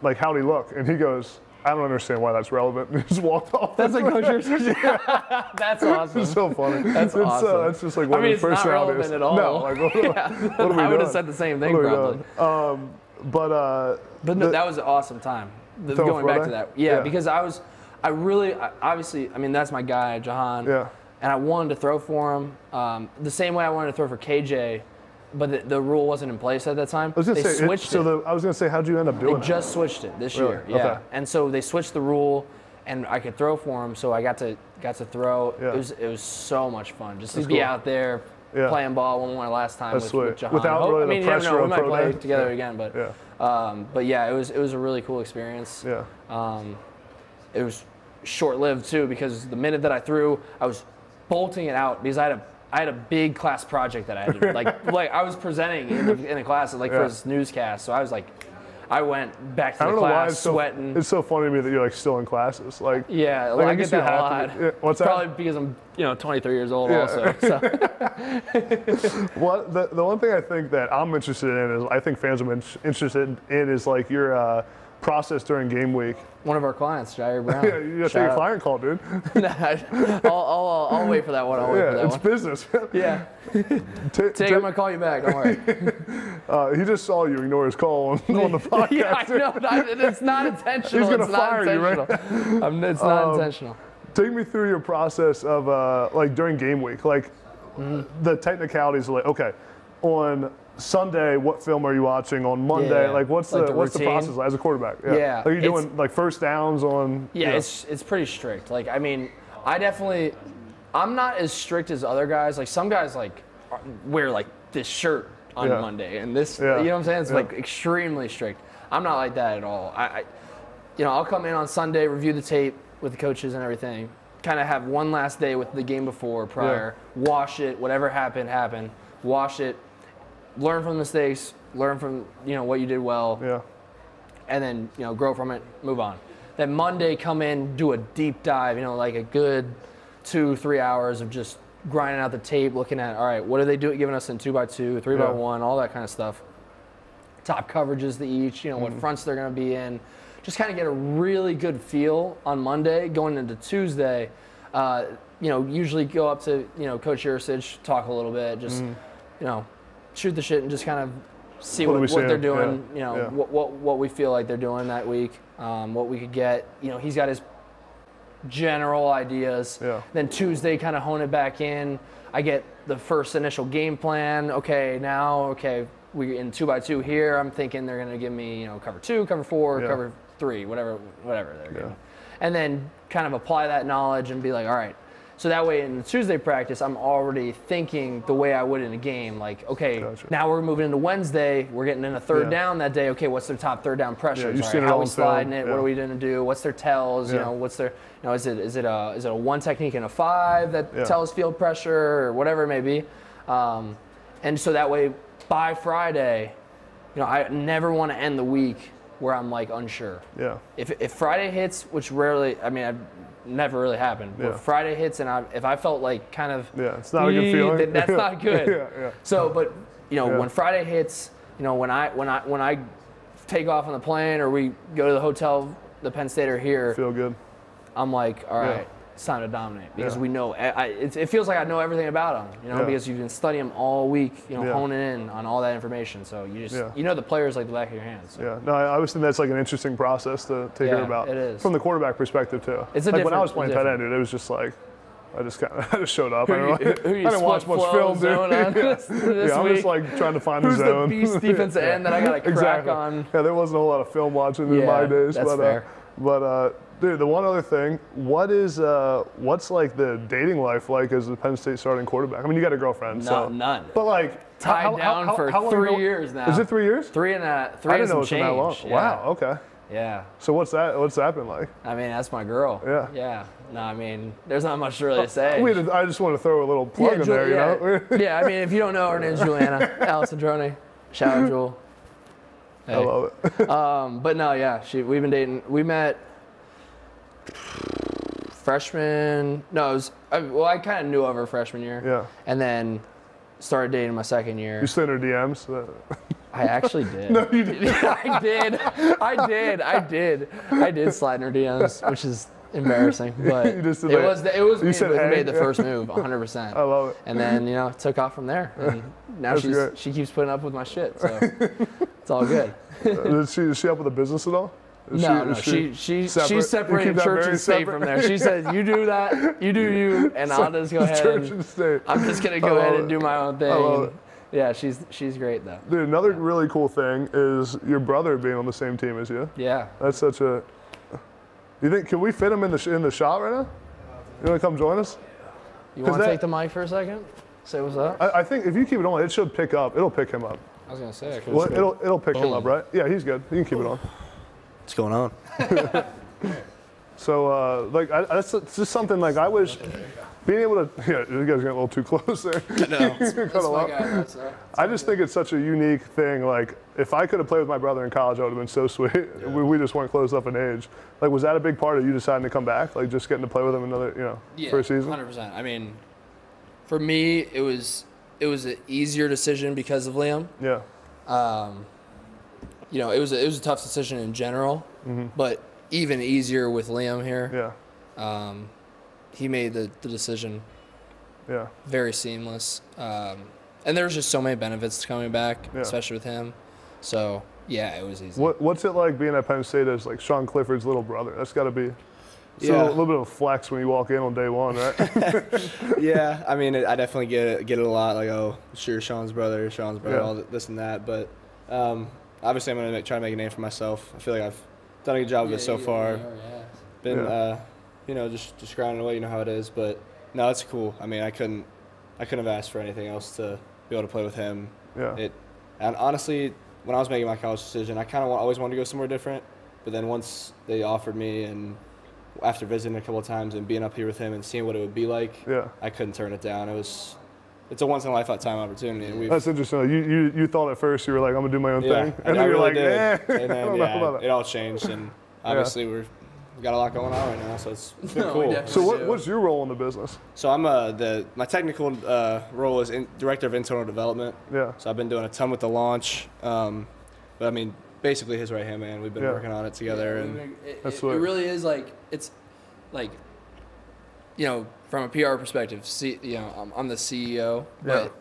like how'd he look? And he goes, I don't understand why that's relevant. And [LAUGHS] he just walked off. That's like Coach Yurcich. [LAUGHS] That's awesome. It's so funny. That's it's, awesome. Uh, it's just like I one mean, of it's the not relevant at all. No, like what, what are we I would have said the same thing What probably. Um, but uh, But no, the- that was an awesome time. The- going back to that, yeah, Yeah. because I was, I really, I, obviously, I mean, that's my guy, Jahan. Yeah. And I wanted to throw for him um, the same way I wanted to throw for KJ, but the, the rule wasn't in place at that time. I was gonna they say. it- switched so it. the, I was gonna say, how'd you end up doing they just switched it this Really? year. Yeah. Okay. And so they switched the rule, and I could throw for him. So I got to got to throw. Yeah. It was it was so much fun just to be cool. out there. Yeah. Playing ball one more last time That's with, with Jahan. Without Hope- really I mean, the you pressure know. We might play day. together Yeah. again, but Yeah. um, but yeah, it was it was a really cool experience. Yeah. Um, it was short-lived too because the minute that I threw, I was bolting it out because I had a I had a big class project that I had to [LAUGHS] like like I was presenting in the, in a class like Yeah. for this newscast, so I was like, I went back to I don't know why class it's so, sweating. it's so funny to me that you're like still in classes. Like, yeah, like, I I get that a lot. yeah, what's that? Probably because I'm you know 23 years old Yeah. also. So. [LAUGHS] What the, the one thing I think that I'm interested in is I think fans are interested in is like your uh, process during game week. One of our clients, Ji'Ayir Brown. [LAUGHS] Yeah, you gotta take a client call, dude. [LAUGHS] I'll, I'll, I'll wait for that one. I'll wait for yeah, that it's one. business. [LAUGHS] Yeah, Ta- Take, ta- I'm gonna call you back. Don't worry. uh, he just saw you ignore his call on, on the podcast. yeah, I know. I- It's not intentional. He's gonna it's not fire you, right? Um, it's not intentional. Take me through your process of uh, like during game week, like Mm-hmm. the technicalities. Like, okay, on Sunday, what film are you watching? On Monday, Yeah, like what's like the, the what's the process like as a quarterback? Yeah, like are you doing like first downs on? Yeah, you know- it's it's pretty strict. Like I mean, I definitely, I'm not as strict as other guys. Like some guys like wear like this shirt on Yeah. Monday and this. Yeah. You know what I'm saying? It's Yeah. like extremely strict. I'm not like that at all. I, I, you know, I'll come in on Sunday, review the tape with the coaches and everything. Kind of have one last day with the game before, prior. Wash it. Whatever happened, happened. Wash it. Learn from the mistakes. Learn from you know what you did well yeah. and then you know grow from it, move on. Then Monday come in, do a deep dive, you know, like a good two, three hours of just grinding out the tape, looking at all right, what are they doing, giving us in two by two, three by one, all that kind of stuff. Top coverages to each, you know, Mm-hmm. what fronts they're going to be in. Just kind of get a really good feel on Monday going into Tuesday. Uh, you know, usually go up to you know Coach Yurcich, talk a little bit, just you know, shoot the shit and just kind of see What what, what, they're doing. Yeah. You know, Yeah. what, what what we feel like they're doing that week, um, what we could get. You know, he's got his general ideas. Yeah. Then Tuesday, kind of hone it back in. I get the first initial game plan. Okay, now, okay, we in two by two here. I'm thinking they're gonna give me, you know, cover two, cover four, Yeah. cover three, whatever, whatever they're Yeah. giving. And then kind of apply that knowledge and be like, all right. So that way in the Tuesday practice, I'm already thinking the way I would in a game. Like, okay, Gotcha. now we're moving into Wednesday. We're getting in a third Yeah. down that day. Okay, what's their top third down pressures? All seen it how are we in film. sliding it? What are we going to do? What's their tells? You know, what's their, you know, is it is it a is it a one technique and a five that Yeah. tells field pressure or whatever it may be, um, and so that way by Friday, you know, I never want to end the week where I'm like unsure. Yeah. If if Friday hits, which rarely, I mean, I've never really happened. But Yeah. if Friday hits and I if I felt like kind of Yeah, it's not a good feeling. then that's not [LAUGHS] good. Yeah, yeah. So, but you know, Yeah. when Friday hits, you know, when I when I when I take off on the plane or we go to the hotel, the Penn State or here, Feel good. I'm like, all right. It's time to dominate because Yeah. we know. I, I- it, it feels like I know everything about them, you know, Yeah. because you've been studying them all week, you know, Yeah. honing in on all that information. So you just, you know, the players like the back of your hands. So. Yeah, no, I always think that's like an interesting process to, to hear about it is. from the quarterback perspective too. It's a like when I was playing tight end, dude, it was just like I just kind of [LAUGHS] I just showed up. Who I, you- don't who you [LAUGHS] I didn't watch much film, dude. [LAUGHS] yeah. this- this yeah, I'm just like trying to find Who's the the zone. beast defensive end that I got to crack exactly. on? Yeah, there wasn't a whole lot of film watching in my days, that's but fair. uh, but uh, dude, the one other thing, what is uh, what's like the dating life like as a Penn State starting quarterback? I mean, you got a girlfriend, so No, none. But like Tied how- down how- for how three years now. Is it three years? Three and a three I and didn't know it was that long. change. Wow. Okay. Yeah. So what's that? What's that been like? I mean, that's my girl. Yeah. Yeah. No, I mean, there's not much really to say. We had, I just want to throw a little plug in Ju- there, you yeah. know. [LAUGHS] yeah, I mean, if you don't know, her name's Juliana [LAUGHS] Allison Drone. Shout out, Jewel. I love it. [LAUGHS] Um, but no, yeah, she. We've been dating. We met freshman. No, it was. I, well, I kind of knew of her freshman year. Yeah. And then started dating my second year. You send her DMs. [LAUGHS] I actually did. no, you did. [LAUGHS] I did. I did. I did. I did slide in her DMs, which is embarrassing. [LAUGHS] But You just it like- was. It was. you me who hey? made the first move, 100. percent I love it. And then you know took off from there. And now That's she's great. she keeps putting up with my shit. So it's all good. Uh, is, she, is she up with the business at all? Uh, no, she- no, is she she separate? she separated church and state separate? from there. She said, "You do that, you do you, and [LAUGHS] I'll just go ahead. Church and- state. I'm just gonna go ahead it. and do my own thing." yeah, she's she's great though. Dude, another really cool thing is your brother being on the same team as you. Yeah. That's such a. You think can we fit him in the in the shot right now? You want to come join us? You want to take the mic for a second? Say what's up. I, I think if you keep it on, it should pick up. It'll pick him up. I was gonna say. Well, it'll it'll pick him oh. up, right? Yeah, he's good. You can keep it on. What's going on? [LAUGHS] So uh, like I, that's it's just something like I wish being able to. [LAUGHS] Yeah, you guys getting a little too close there. No. [LAUGHS] Cut a lot. I just think it's such a unique thing. Like, if I could have played with my brother in college, I would have been so sweet. We, we just weren't close enough in age. Like, was that a big part of you deciding to come back? Like, just getting to play with him another, you know, Yeah, for a season? hundred percent. I mean, for me, it was it was an easier decision because of Liam. Yeah, Um, you know, it was a, it was a tough decision in general, but even easier with Liam here. yeah, Um, he made the, the decision yeah, very seamless. Um, and there was just so many benefits to coming back, Yeah. especially with him. So yeah, it was easy. What, what's it like being at Penn State as like Sean Clifford's little brother? That's got to be so Yeah. a little bit of a flex when you walk in on day one, right? [LAUGHS] yeah, I mean, I definitely get it, get it a lot. Like, oh, sure, Sean's brother, Sean's brother, Yeah. all this and that. But um, obviously, I'm gonna make, try to make a name for myself. I feel like I've done a good job of it so far. Been, Yeah. uh, you know, just just grinding away. You know how it is. But no, it's cool. I mean, I couldn't, I couldn't have asked for anything else to be able to play with him. yeah, It, and honestly, when I was making my college decision, I kind of always wanted to go somewhere different. But then once they offered me, and after visiting a couple of times and being up here with him and seeing what it would be like, yeah. I couldn't turn it down. It was, it's a once in a lifetime opportunity. And we've, That's interesting. You, you you thought at first you were like, I'm gonna do my own yeah, thing, and then I you're really like, did. eh, and then [LAUGHS] yeah, about it all changed, and [LAUGHS] obviously we're we got a lot going on right now, so it's, it's [LAUGHS] been No, cool. So what, what's your role in the business? So I'm uh, the my technical uh, role is in, director of internal development. Yeah, So I've been doing a ton with the launch, um, but I mean basically his right hand man. We've been Yeah. working on it together, and it, it, it really is like it's like you know from a PR perspective, see, you know, I'm, I'm the CEO, but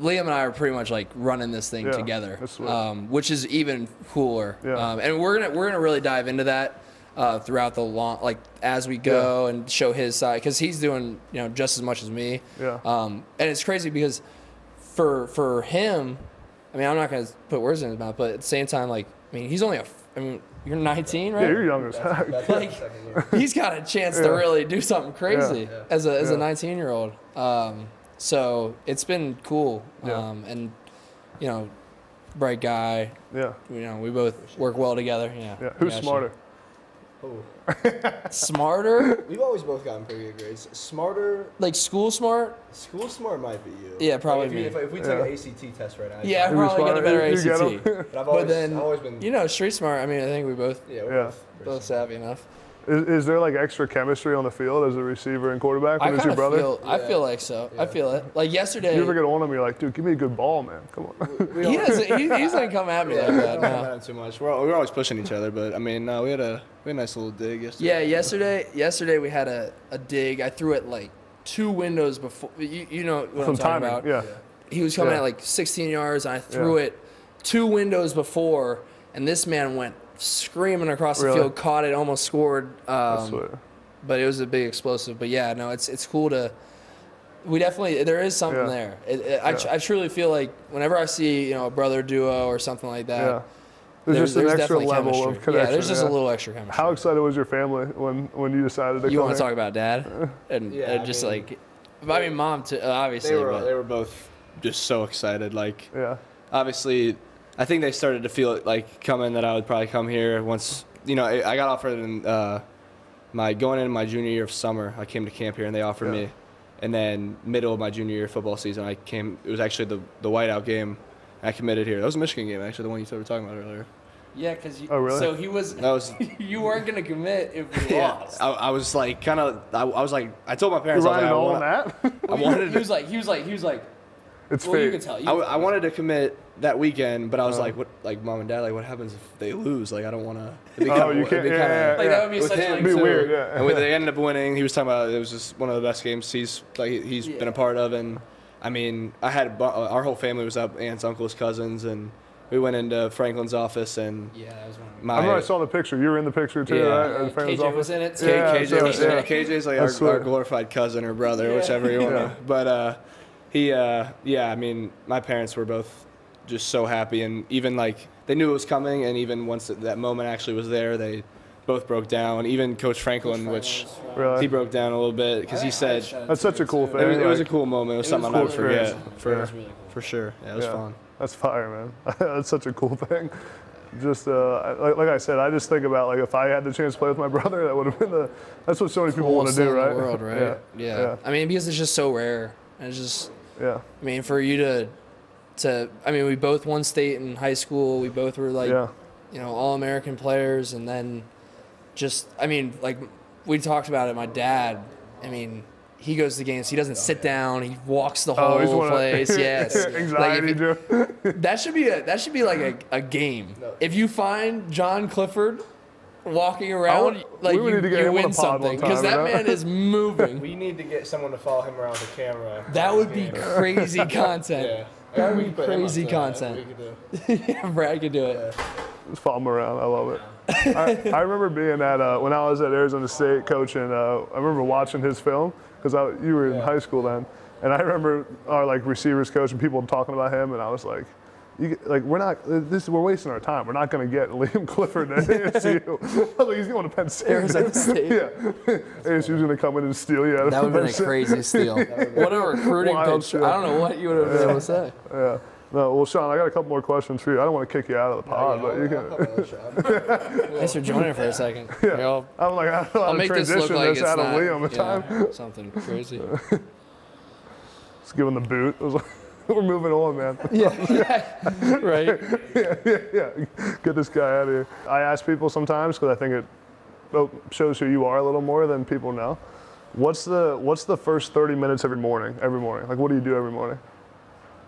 Liam and I are pretty much like running this thing Yeah, together, um, which is even cooler. Yeah. Um, and we're gonna we're gonna really dive into that uh, throughout the long, like as we go and show his side because he's doing you know just as much as me. Yeah. Um, and it's crazy because for for him, I mean, I'm not gonna put words in his mouth, but at the same time, like, I mean, he's only a, I mean, you're 19, right? Yeah, you're young as heck. [LAUGHS] like he's got a chance to really do something crazy Yeah. as a as a Yeah. 19 year old. Um, so it's been cool. Yeah. Um, and you know, bright guy. Yeah, You know, we both work well together. Yeah. yeah. Who's Gotcha. Oh. smarter? [LAUGHS] Smarter? We've always both gotten pretty good grades. Smarter, like school smart? school smart might be you. Yeah, probably Like, if, you, me. if, if we took Yeah. an ACT test right now. I'd Yeah, I probably- Who's probably got a better ACT. you get ACT. 'em? But I've But then, always been. you know, street smart. I mean, I think we both yeah, we're Yeah. both. both savvy enough. Is, is there like extra chemistry on the field as a receiver and quarterback I when it's your brother? feel. I feel like so. I feel it. Like yesterday. you ever get on him? You're like, dude, give me a good ball, man. Come on. [LAUGHS] he doesn't. He, he doesn't come at me like that. don't No. have that too much. We're, al- we're always pushing each other, but I mean, no, we had a we had a nice little dig yesterday. Yeah, yesterday. Yesterday we had a, a dig. I threw it like two windows before. You, you know what Some I'm talking timing. about. Yeah. He was coming Yeah. at like 16 yards, and I threw Yeah. it two windows before, and this man went screaming across the Really? field, caught it, almost scored. That's Um, sweet. but it was a big explosive. But yeah, no, it's it's cool to. We definitely there is something Yeah. there. It, it, I, tr- I truly feel like whenever I see you know a brother duo or something like that, Yeah. There's there- just an extra definitely level chemistry. of connection. Yeah, there's just yeah. a little extra chemistry. How excited was your family when, when you decided to you come want to talk about dad [LAUGHS] and, Yeah, and I just mean, like, I mean mom too, uh, obviously. they were but- they were both just so excited. Like Yeah. obviously, I think they started to feel it like coming that I would probably come here once. You know, I I got offered in uh, my going into my junior year of summer. I came to camp here and they offered Yeah. me, and then middle of my junior year football season, I came. It was actually the the whiteout game. I committed here. That was a Michigan game, actually, the one you were talking about earlier. yeah, because Oh, really? so he was. That was [LAUGHS] you weren't gonna commit if we [LAUGHS] yeah. lost. I, I was like kind of. I, I was like I told my You parents I was like, I, all wanna, that? I wanted he was like, he was like, he was like. it's Well, you can tell. You I, can w- I tell. wanted to commit that weekend, but I was Uh. like, what, like mom and dad, like, what happens if they lose? Like, I don't want to. Oh, you can't. Yeah, yeah, Like yeah. that would be With such him, like Be too. weird, yeah. And when they ended up winning, he was talking about it was just one of the best games he's like he's Yeah. been a part of, and I mean, I had bu- uh, our whole family was up, aunts, uncles, cousins, and we went into Franklin's office, and Yeah, that was one. Of my I remember I saw the picture. You were in the picture too, Yeah. right? Yeah, Franklin's KJ office? was in it too. Yeah, KJ, so- was, yeah. KJ's like our, our glorified cousin or brother, Yeah. whichever you want [LAUGHS] Yeah. to. But uh, he, uh, yeah, I mean, my parents were both just so happy, and even like they knew it was coming, and even once that- that moment actually was there, they both broke down. Even Coach Franklin, which Really? he broke down a little bit because he said That's such a cool thing. it was, it was a cool moment. It was It something was I'll never forget for Yeah. Was really cool. for sure. Yeah, it was Yeah. fun. That's fire, man. [LAUGHS] That's such a cool thing. Just uh, like, like I said, I just think about like if I had the chance to play with my [LAUGHS] brother, that would have been the. That's what so many people want to do, thing in right? The world, [LAUGHS] right? Yeah. Yeah. Yeah. I mean, because it's just so rare. And it's just, Yeah. I mean, for you to, to, I mean, we both won state in high school. We both were like, Yeah. you know, all American players, and then just, I mean, like we talked about it. My dad, I mean, he goes to games. He doesn't sit down. He walks the Oh, he's whole one of- place. [LAUGHS] Yes. Like, Anxiety, it- Joe. [LAUGHS] that should be a that should be like a, a game. If you find John Clifford walking around, want- like we you, need to get you win something because that man is [LAUGHS] moving. We need to get someone to follow him around the camera. that would be crazy content. That would be crazy content. Yeah, Brad could do it. Just follow him around. I love it. [LAUGHS] I, I remember being at uh, when I was at Arizona State coaching. Uh, I remember watching his film because you were in high school then, and I remember our like receivers coach and people talking about him, and I was like. You, like we're not. This we're wasting our time. We're not going to get [LAUGHS] Liam Clifford to ASU. Like, [LAUGHS] he's going to Penn State. Arizona [LAUGHS] State. yeah, ASU's going to come in and steal you. Out of That would have been a crazy steal. What a recruiting Wild. I don't know what you would have been able to say. Yeah. No, well, Sean, I got a couple more questions for you. I don't want to kick you out of the pod, but you can. Thanks for joining for a second. I'll, I'm like, I don't know I'll make this look transition like this it's out not of Liam yeah, time. something crazy. Just him the boot. I was like, we're moving on, man. [LAUGHS] yeah, [LAUGHS] right? yeah, yeah, yeah. Get this guy out of here. I ask people sometimes because I think it well, shows who you are a little more than people know. What's the What's the first 30 minutes every morning? Every morning, like what do you do every morning?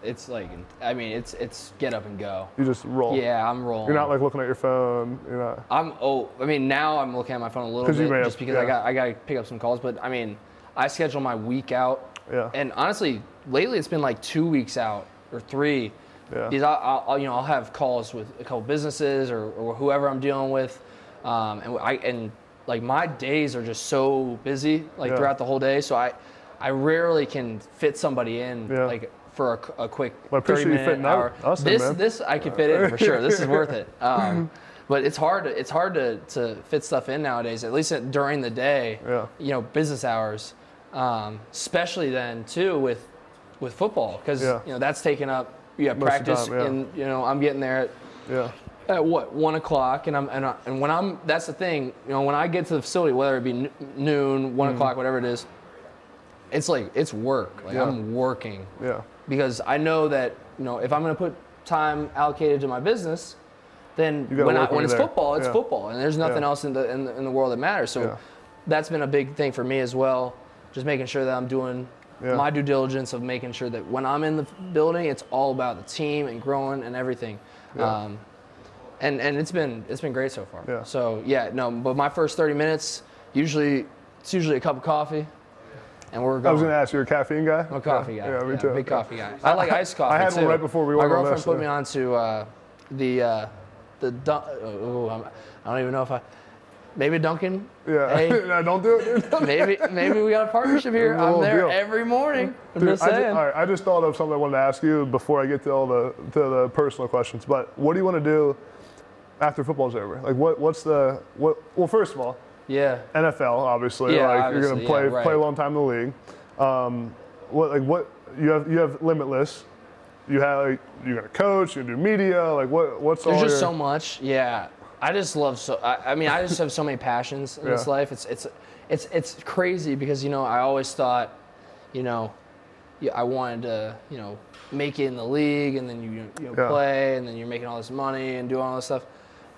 It's like, I mean, it's it's get up and go. You just roll. Yeah, I'm rolling. You're not like looking at your phone. You're not. I'm oh, I mean now I'm looking at my phone a little bit you just have- because I got I got to pick up some calls. But I mean, I schedule my week out. Yeah. And honestly, lately it's been like two weeks out or three. Yeah. Because I'll, I'll, you know I'll have calls with a couple businesses or, or whoever I'm dealing with, um, and I and like my days are just so busy like Yeah. throughout the whole day. So I I rarely can fit somebody in Yeah. like for a, a quick Well, I appreciate 30 you minute fitting hour. us this this I could fit in for sure. This is worth it. [LAUGHS] Um, but it's hard. To, it's hard to, to fit stuff in nowadays. At least during the day. Yeah. You know, business hours, um, especially then too with with football because Yeah. you know that's taken up. yeah Most practice, time, yeah. and you know I'm getting there at Yeah. at what one o'clock and i'm and, I, and when i'm that's the thing you know when i get to the facility whether it be noon one o'clock whatever it is it's like it's work like Mm-hmm. Yeah. i'm working Yeah. because i know that you know if i'm going to put time allocated to my business then when, I, when it's there. football it's football and there's nothing else in the, in the in the world that matters so that's been a big thing for me as well just making sure that i'm doing Yeah. my due diligence of making sure that when i'm in the building it's all about the team and growing and everything Yeah. um, and and it's been it's been great so far. Yeah. So yeah, no, but my first 30 minutes usually it's usually a cup of coffee, and we're going. I was going to ask, you're a caffeine guy? I'm a coffee guy. Yeah, me Yeah, too. Big coffee guy. I like iced coffee [LAUGHS] I had too. one right before we My went on girlfriend put yeah. me on to uh, the uh, the dun- oh, I'm, I don't even know if I maybe Duncan. Yeah. Hey, [LAUGHS] no, don't do it, dude. [LAUGHS] maybe maybe we got a partnership here. A I'm there deal. every morning. I'm Dude, just I, just, all right, I just thought of something I wanted to ask you before I get to all the to the personal questions. But what do you want to do after football's over? Like, what what's the what? Well, first of all, yeah. NFL, obviously. Yeah, like you're gonna play yeah, right. play a long time in the league. Um, what like what you have you have limitless. You have like, you're gonna coach. You're gonna do media. Like what what's all There's all just your, so much. Yeah, I just love so. I, I mean, I just have so many passions in this life. It's it's it's it's crazy because you know I always thought, you know, I wanted to you know make it in the league and then you you know Yeah. play and then you're making all this money and doing all this stuff,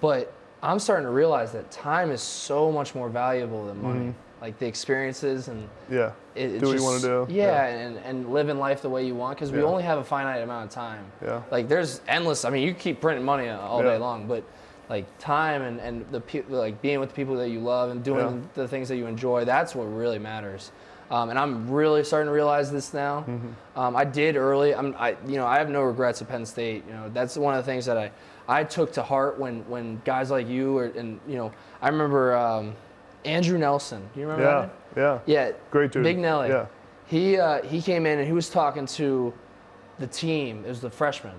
but I'm starting to realize that time is so much more valuable than money. Like the experiences and yeah. it, Mm-hmm. do what you want to do. Yeah, and, and living life the way you want because we Yeah. only have a finite amount of time. Yeah. Like there's endless. I mean, you keep printing money all Yeah. day long, but like time and and the pe- like being with the people that you love and doing Yeah. the things that you enjoy. That's what really matters. Um, and I'm really starting to realize this now. Mm-hmm. Um, I did early. I'm, I, you know, I have no regrets at Penn State. You know, that's one of the things that I, I took to heart when, when guys like you or, and you know, I remember um, Andrew Nelson. You remember? Yeah. Yeah. Yeah, Great dude. Big Nelly. Yeah. He uh, he came in and he was talking to the team. It was the freshmen,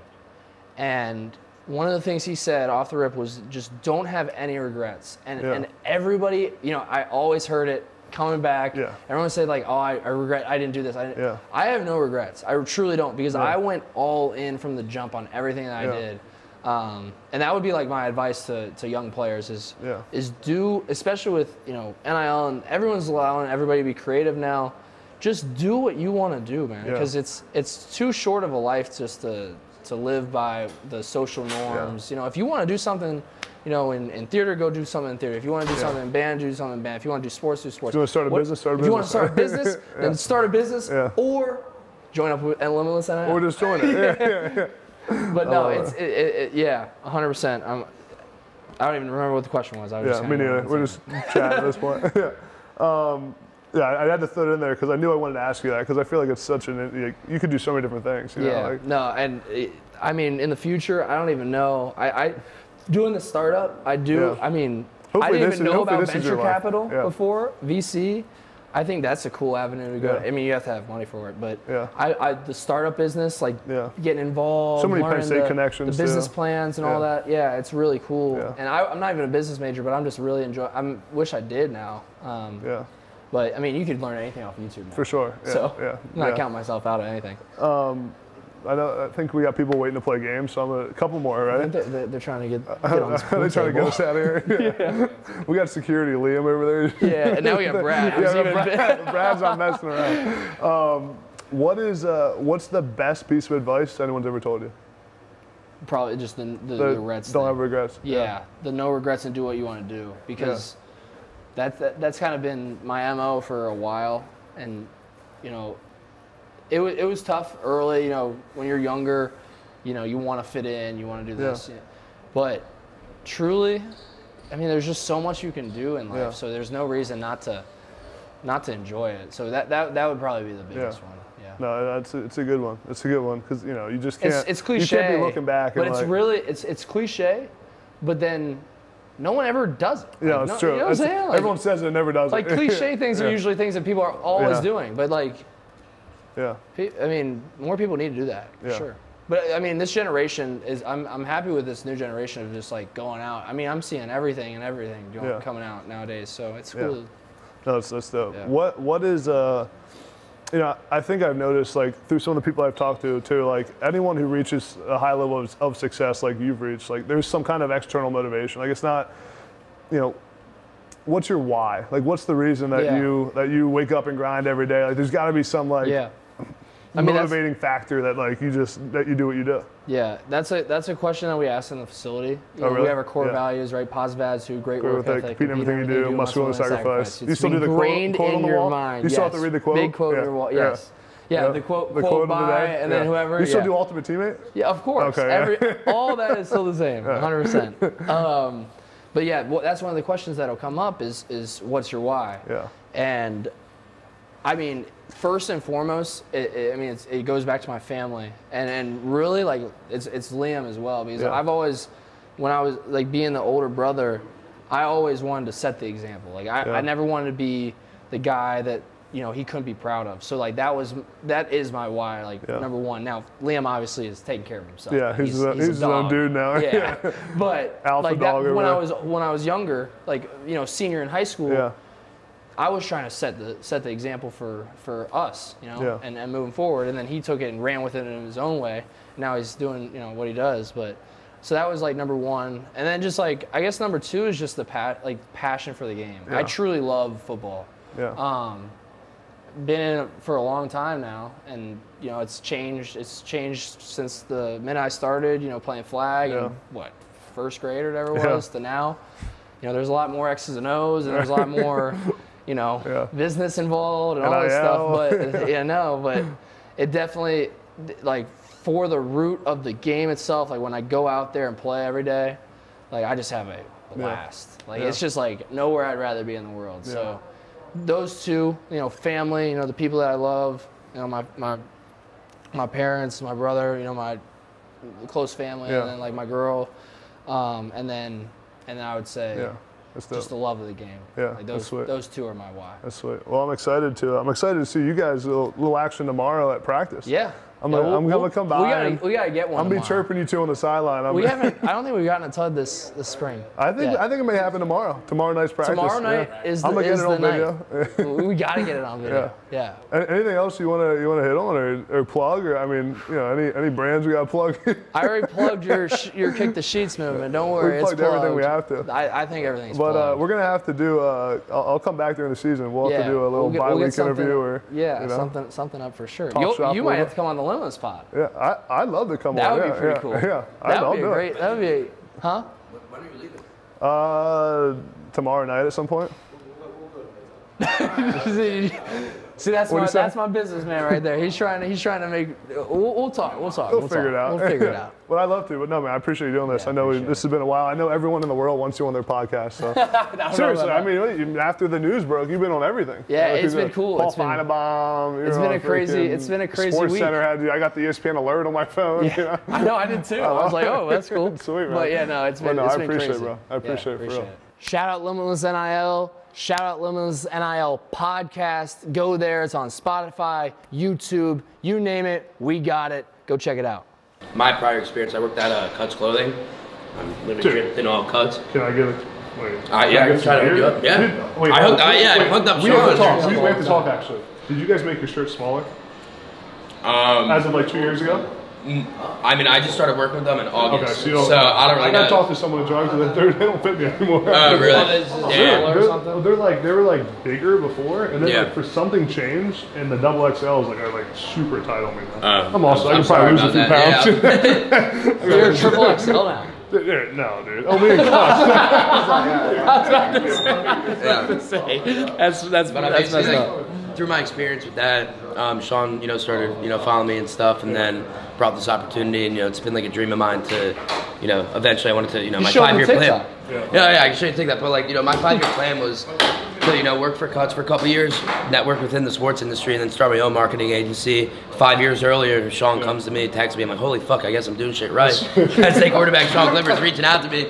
and one of the things he said off the rip was just don't have any regrets. And Yeah. and everybody, you know, I always heard it coming back. Yeah. Everyone said like, oh, I, I regret I didn't do this. I didn't. Yeah. I have no regrets. I truly don't because Yeah. I went all in from the jump on everything that. I did. Um, and that would be like my advice to, to young players is Yeah. is do especially with you know NIL and everyone's allowing everybody to be creative now. Just do what you want to do, man, because it's it's too short of a life just to to live by the social norms. You know, if you want to do something, you know, in, in theater, go do something in theater. If you want to do Yeah. something in band, do something in band. If you want to do sports, do sports. you wanna start a What- business, start a business. if you want to start a business, [LAUGHS] then start a business, Yeah. or join up with Limitless NIL. Or just join it. Yeah. yeah, yeah. [LAUGHS] But no, it's it, it, it, yeah, 100. percent I'm. I don't even remember what the question was. I was Yeah, just me neither. We're just chatting at this point. [LAUGHS] yeah. Um, yeah, I had to throw it in there because I knew I wanted to ask you that because I feel like it's such an like, you could do so many different things. You Yeah, Know, like, no, and it, I mean, in the future, I don't even know. I, I doing the startup, I do. Yeah. I mean, Hopefully I didn't even is- know about this is your venture capital Yeah. before VC. I think that's a cool avenue to go. Yeah. I mean, you have to have money for it, but Yeah. I, I the startup business, like Yeah. getting involved, So many Penn State the, connections, the business too. plans and all that. Yeah, it's really cool. And I, I'm not even a business major, but I'm just really enjoying. I wish I did now. Um, yeah, But I mean, you could learn anything off YouTube now. for sure. Yeah, so yeah, I'm not yeah. counting myself out of anything. I know. I think we got people waiting to play games, so I'm a, couple more, right? they're, they're trying to get, [LAUGHS] get on this Are they pool trying to get us out of here? [LAUGHS] Yeah. we got security, Liam over there. [LAUGHS] Yeah, and now we got Brad. Yeah, even Brad, Brad's not messing around. Um, what is uh, what's the best piece of advice anyone's ever told you? Probably just the, the, The- the regrets. Don't thing. have regrets. Yeah, the no regrets and do what you want to do because that, that that's kind of been my mo for a while, and you know, it was it was tough early. You know, when you're younger, you know, you want to fit in, you want to do this, yeah. but truly, I mean, there's just so much you can do in life. Yeah. So there's no reason not to not to enjoy it. So that that, that would probably be the biggest Yeah. one. Yeah. No, that's a, it's a good one. It's a good one because you know you just can't. It's, it's cliche. You can't be looking back. but it's like, really it's it's cliche, but then no one ever does it. Yeah, Like, it's no- true. You know what I'm It's- saying? Like, everyone says it, never does like it. cliche [LAUGHS] things are usually things that people are always Yeah. doing, but like Yeah. I mean, more people need to do that for Yeah. sure. But I mean, this generation is. I'm, I'm happy with this new generation of just like going out. I mean, I'm seeing everything and everything going, Yeah. coming out nowadays. So it's Yeah. cool. No, that's, that's dope. Yeah. What what is uh, you know, I think I've noticed like through some of the people I've talked to too, like anyone who reaches a high level of, of success like you've reached, like there's some kind of external motivation. Like it's not, you know, what's your why? Like what's the reason that Yeah. you that you wake up and grind every day? Like there's got to be some like Yeah. I mean, motivating factor that like you just that you do what you do. yeah, that's a that's a question that we ask in the facility. You Oh, know, really? We have our core Yeah. values, right? Positive attitude, great Agree work ethic, Compete in everything you do, must be willing to sacrifice. You still do the quote- quote on the your wall? mind. You still have to read the quote? Big quote Yeah. on your wall. Yeah. Yes. Yeah, the quote, the quote, quote the by, day? and Yeah. then whoever. You still yeah. do Ultimate Teammate? Yeah, of course. Okay, Every, [LAUGHS] all that is still the same, 100%. [LAUGHS] Um, but yeah, well, that's one of the questions that'll come up is is what's your why? Yeah. And I mean, first and foremost, it, it, I mean, it's, it goes back to my family, and and really like it's it's Liam as well because Yeah. I've always, when I was like being the older brother, I always wanted to set the example. Like I, Yeah. I never wanted to be the guy that you know he couldn't be proud of. So like that was that is my why. Like Yeah. number one. Now Liam obviously is taking care of himself. Yeah, Like, he's a- he's his own dude now. Yeah, [LAUGHS] but Alpha like dog that, when I was when I was younger, like you know senior in high school. Yeah. I was trying to set the set the example for for us, you know, Yeah. and, and moving forward. And then he took it and ran with it in his own way. Now he's doing you know what he does. But so that was like number one, and then just like I guess number two is just the pat like passion for the game. Yeah. I truly love football. Yeah. Um, been in it for a long time now, and you know it's changed. It's changed since the minute I started. You know, playing flag Yeah. and what first grade or whatever it Yeah. was to now. You know, there's a lot more X's and O's, and there's a lot more, [LAUGHS] you know, Yeah. business involved and all this stuff. But [LAUGHS] yeah, no, but it definitely like for the root of the game itself. Like when I go out there and play every day, like I just have a blast. Like Yeah. it's just like nowhere I'd rather be in the world. So those two, you know, family, you know, the people that I love, you know, my my my parents, my brother, you know, my close family, Yeah. and then like my girl, um, and then and then I would say Yeah. That's dope. just the love of the game. Yeah, like that's those sweet. those two are my why. That's sweet. Well, I'm excited to. I'm excited to see you guys a little, little action tomorrow at practice. Yeah, I'm Yeah, gonna, we'll- I'm gonna come by. We gotta, we gotta get one. I'm gonna be chirping you two on the sideline. I'm We haven't. I don't think we've gotten a tud this this spring. [LAUGHS] I think yet. I think it may happen tomorrow. Tomorrow night's practice. tomorrow night yeah. is I'm the, gonna is get it the on video. night. [LAUGHS] we gotta get it on video. Yeah. Any- Anything else you wanna you wanna hit on or, or plug or I mean you know any any brands we gotta plug? [LAUGHS] I already plugged your sh- your kick the sheets movement. Don't worry, it's plugged everything we have to. I, I think everything's but uh, we're gonna have to do. Uh, I'll, I'll come back during the season. We'll have yeah, to do a little we'll get- bye we'll get week interview or yeah, you know? something something up for sure. You might have to come on the Limitless pod. Yeah, I I'd love to come That on. would yeah, be pretty yeah, cool. Yeah, I'd, that I'll be do great. it. That would be, huh? Uh, tomorrow night at some point. [LAUGHS] [LAUGHS] See, that's What'd my that's my businessman right there. He's trying to he's trying to make. We'll, we'll talk. We'll talk. We'll, we'll figure talk. it out. We'll figure it out. [LAUGHS] but I'd love to. But no, man, I appreciate you doing this. Yeah, I know appreciate this has been a while. I know everyone in the world wants you on their podcast. So [LAUGHS] know seriously, I mean, after the news broke, you've been on everything. Yeah, it's been cool. Paul It's been- Finebaum, it's been a crazy- it's been a crazy Sports week. Center had you. I got the ESPN alert on my phone. you know? I know, I did too. I was like, oh, that's cool. [LAUGHS] Sweet, man. But yeah, no, it's been, no, it's I appreciate it, bro. I appreciate it, for real. Shout out Limitless NIL. Shout out Limitless NIL podcast. Go there. It's on Spotify, YouTube, you name it. We got it. Go check it out. My prior experience, I worked at uh, Cuts Clothing. I'm literally dripped in all cuts. Can I get it? Wait. Uh, yeah, I can try to hook you up. Yeah. Wait, I hooked, hold- I, yeah, I hooked up We have to talk. We, we have to talk actually. Did you guys make your shirt smaller Um, as of like two years ago? I mean, I just started working with them in Okay, August. so so I don't really I gotta know. talk to someone in drugs, and they're, they don't fit me anymore. Oh, really? Oh, yeah. Yeah. or They're, they're like they were like bigger before, and then Yeah. like for something changed, and the double XL is like are like super tight on me now. Oh, I'm also I I'm can probably lose a few that. pounds. Yeah. [LAUGHS] [LAUGHS] You're a triple XL now. No, dude. Oh, me and Cuss. yeah. That's that's But I that's basically, messed up. Through my experience with that, um, Sean, you know, started, you know, following me and stuff, and then brought this opportunity, and you know, it's been like a dream of mine to, you know, eventually I wanted to, you know, my five-year plan. TikTok. Yeah. yeah, I can show you that but like, you know, my five-year plan was, to you know work for Cuts for a couple years, network within the sports industry, and then start my own marketing agency. Five years earlier, Sean comes to me, texts me, I'm like, holy fuck, I guess I'm doing shit right. [LAUGHS] Penn State quarterback Sean Clifford's reaching out to me,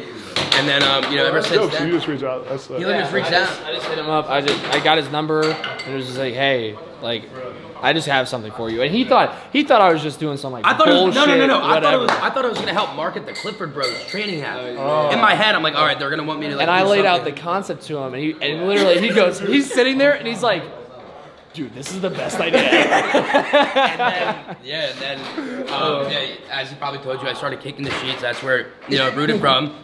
and then um, you know ever That's since dope. So you then, just reach out. That's, uh, he literally just reached I out. I just hit him up. I just I got his number and it was just like, hey, like, I just have something for you. And he thought he thought I was just doing some like I thought it was, bullshit. no, no, no, no. I thought it whatever. was. I thought it was gonna help market the Clifford Bros training app. In my head, I'm like, all right, they're gonna want me to like. and I do laid out the something. concept to him, and he and literally he goes, he's sitting there and he's like, dude, this is the best idea. [LAUGHS] and then, yeah, and then, um, yeah, as he probably told you, I started kicking the sheets. That's where, you know, rooted from.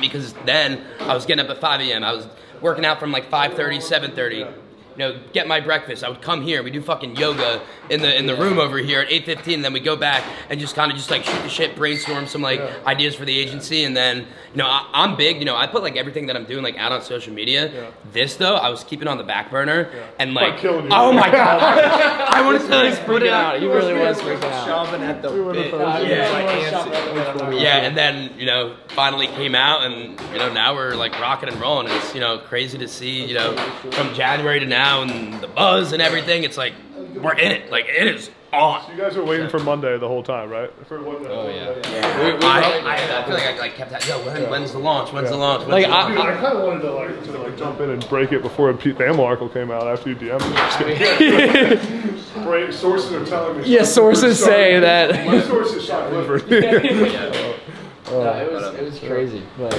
Because then I was getting up at 5 a.m. I was working out from like 5.30, 7.30. You know, get my breakfast. I would come here. We do fucking yoga in the in the room over here at 8:15. And then we go back and just kind of just like shoot the shit, brainstorm some like ideas for the agency. And then, you know, I, I'm big. You know, I put like everything that I'm doing like out on social media. This though, I was keeping on the back burner. And like, killing you. oh my [LAUGHS] god, I wanted to like, put it freaking out. out. He really was freaking out. Chomping at the bit. Yeah. Yeah, and then you know finally came out, and you know now we're like rocking and rolling. It's you know crazy to see you know from January to now and the buzz and everything. It's like we're in it. Like it is on. You guys were waiting for Monday the whole time, right? For one day. Oh yeah. I, I, I feel like I like kept that. Yo, when, when's the launch? When's the launch? When's Like the launch? Dude, I kind of wanted to like, to like jump in and break it before a Pete Thamel article came out after you DM'd me. Great sources are telling me. Yeah, sources say that. My sources shot Clifford. [LAUGHS] [LAUGHS] No, it was it was crazy. But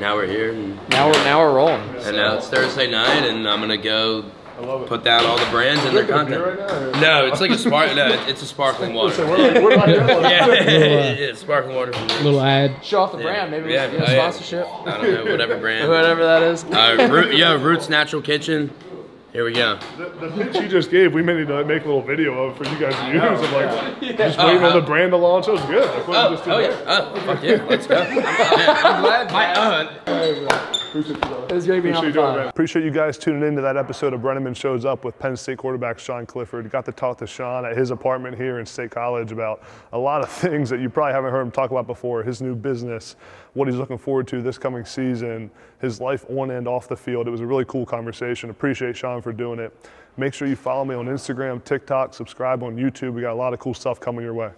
now we're here, and, now we're now we're rolling. and now it's Thursday night, and I'm gonna go I love it. put down all the brands and their Drinking content. right now, No, it's like a spark. No, it's a sparkling water. So we're like, we're like, [LAUGHS] [LAUGHS] yeah, yeah, sparkling water from Roots. Little ad. Show off the Yeah. brand, maybe Yeah, we can get oh, a yeah. sponsorship. I don't know, whatever brand. [LAUGHS] Whatever that is. Uh, Root, yeah, Roots Natural Kitchen. Here we go. the, the pitch you just gave, we may need to make a little video of for you guys to use. Of like, just waiting on the brand to launch. It was good. Like, Oh, you just oh yeah. Oh, fuck yeah. Let's go. [LAUGHS] I'm glad. My, uh, It was great being on Appreciate the you doing it, pod. man. Appreciate you guys tuning in to that episode of Breneman Shows Up with Penn State quarterback Sean Clifford. Got to talk to Sean at his apartment here in State College about a lot of [LAUGHS] things that you probably haven't heard him talk about before. His new business, what he's looking forward to this coming season, his life on and off the field. It was a really cool conversation. Appreciate Sean for doing it. Make sure you follow me on Instagram, TikTok, subscribe on YouTube. We got a lot of cool stuff coming your way.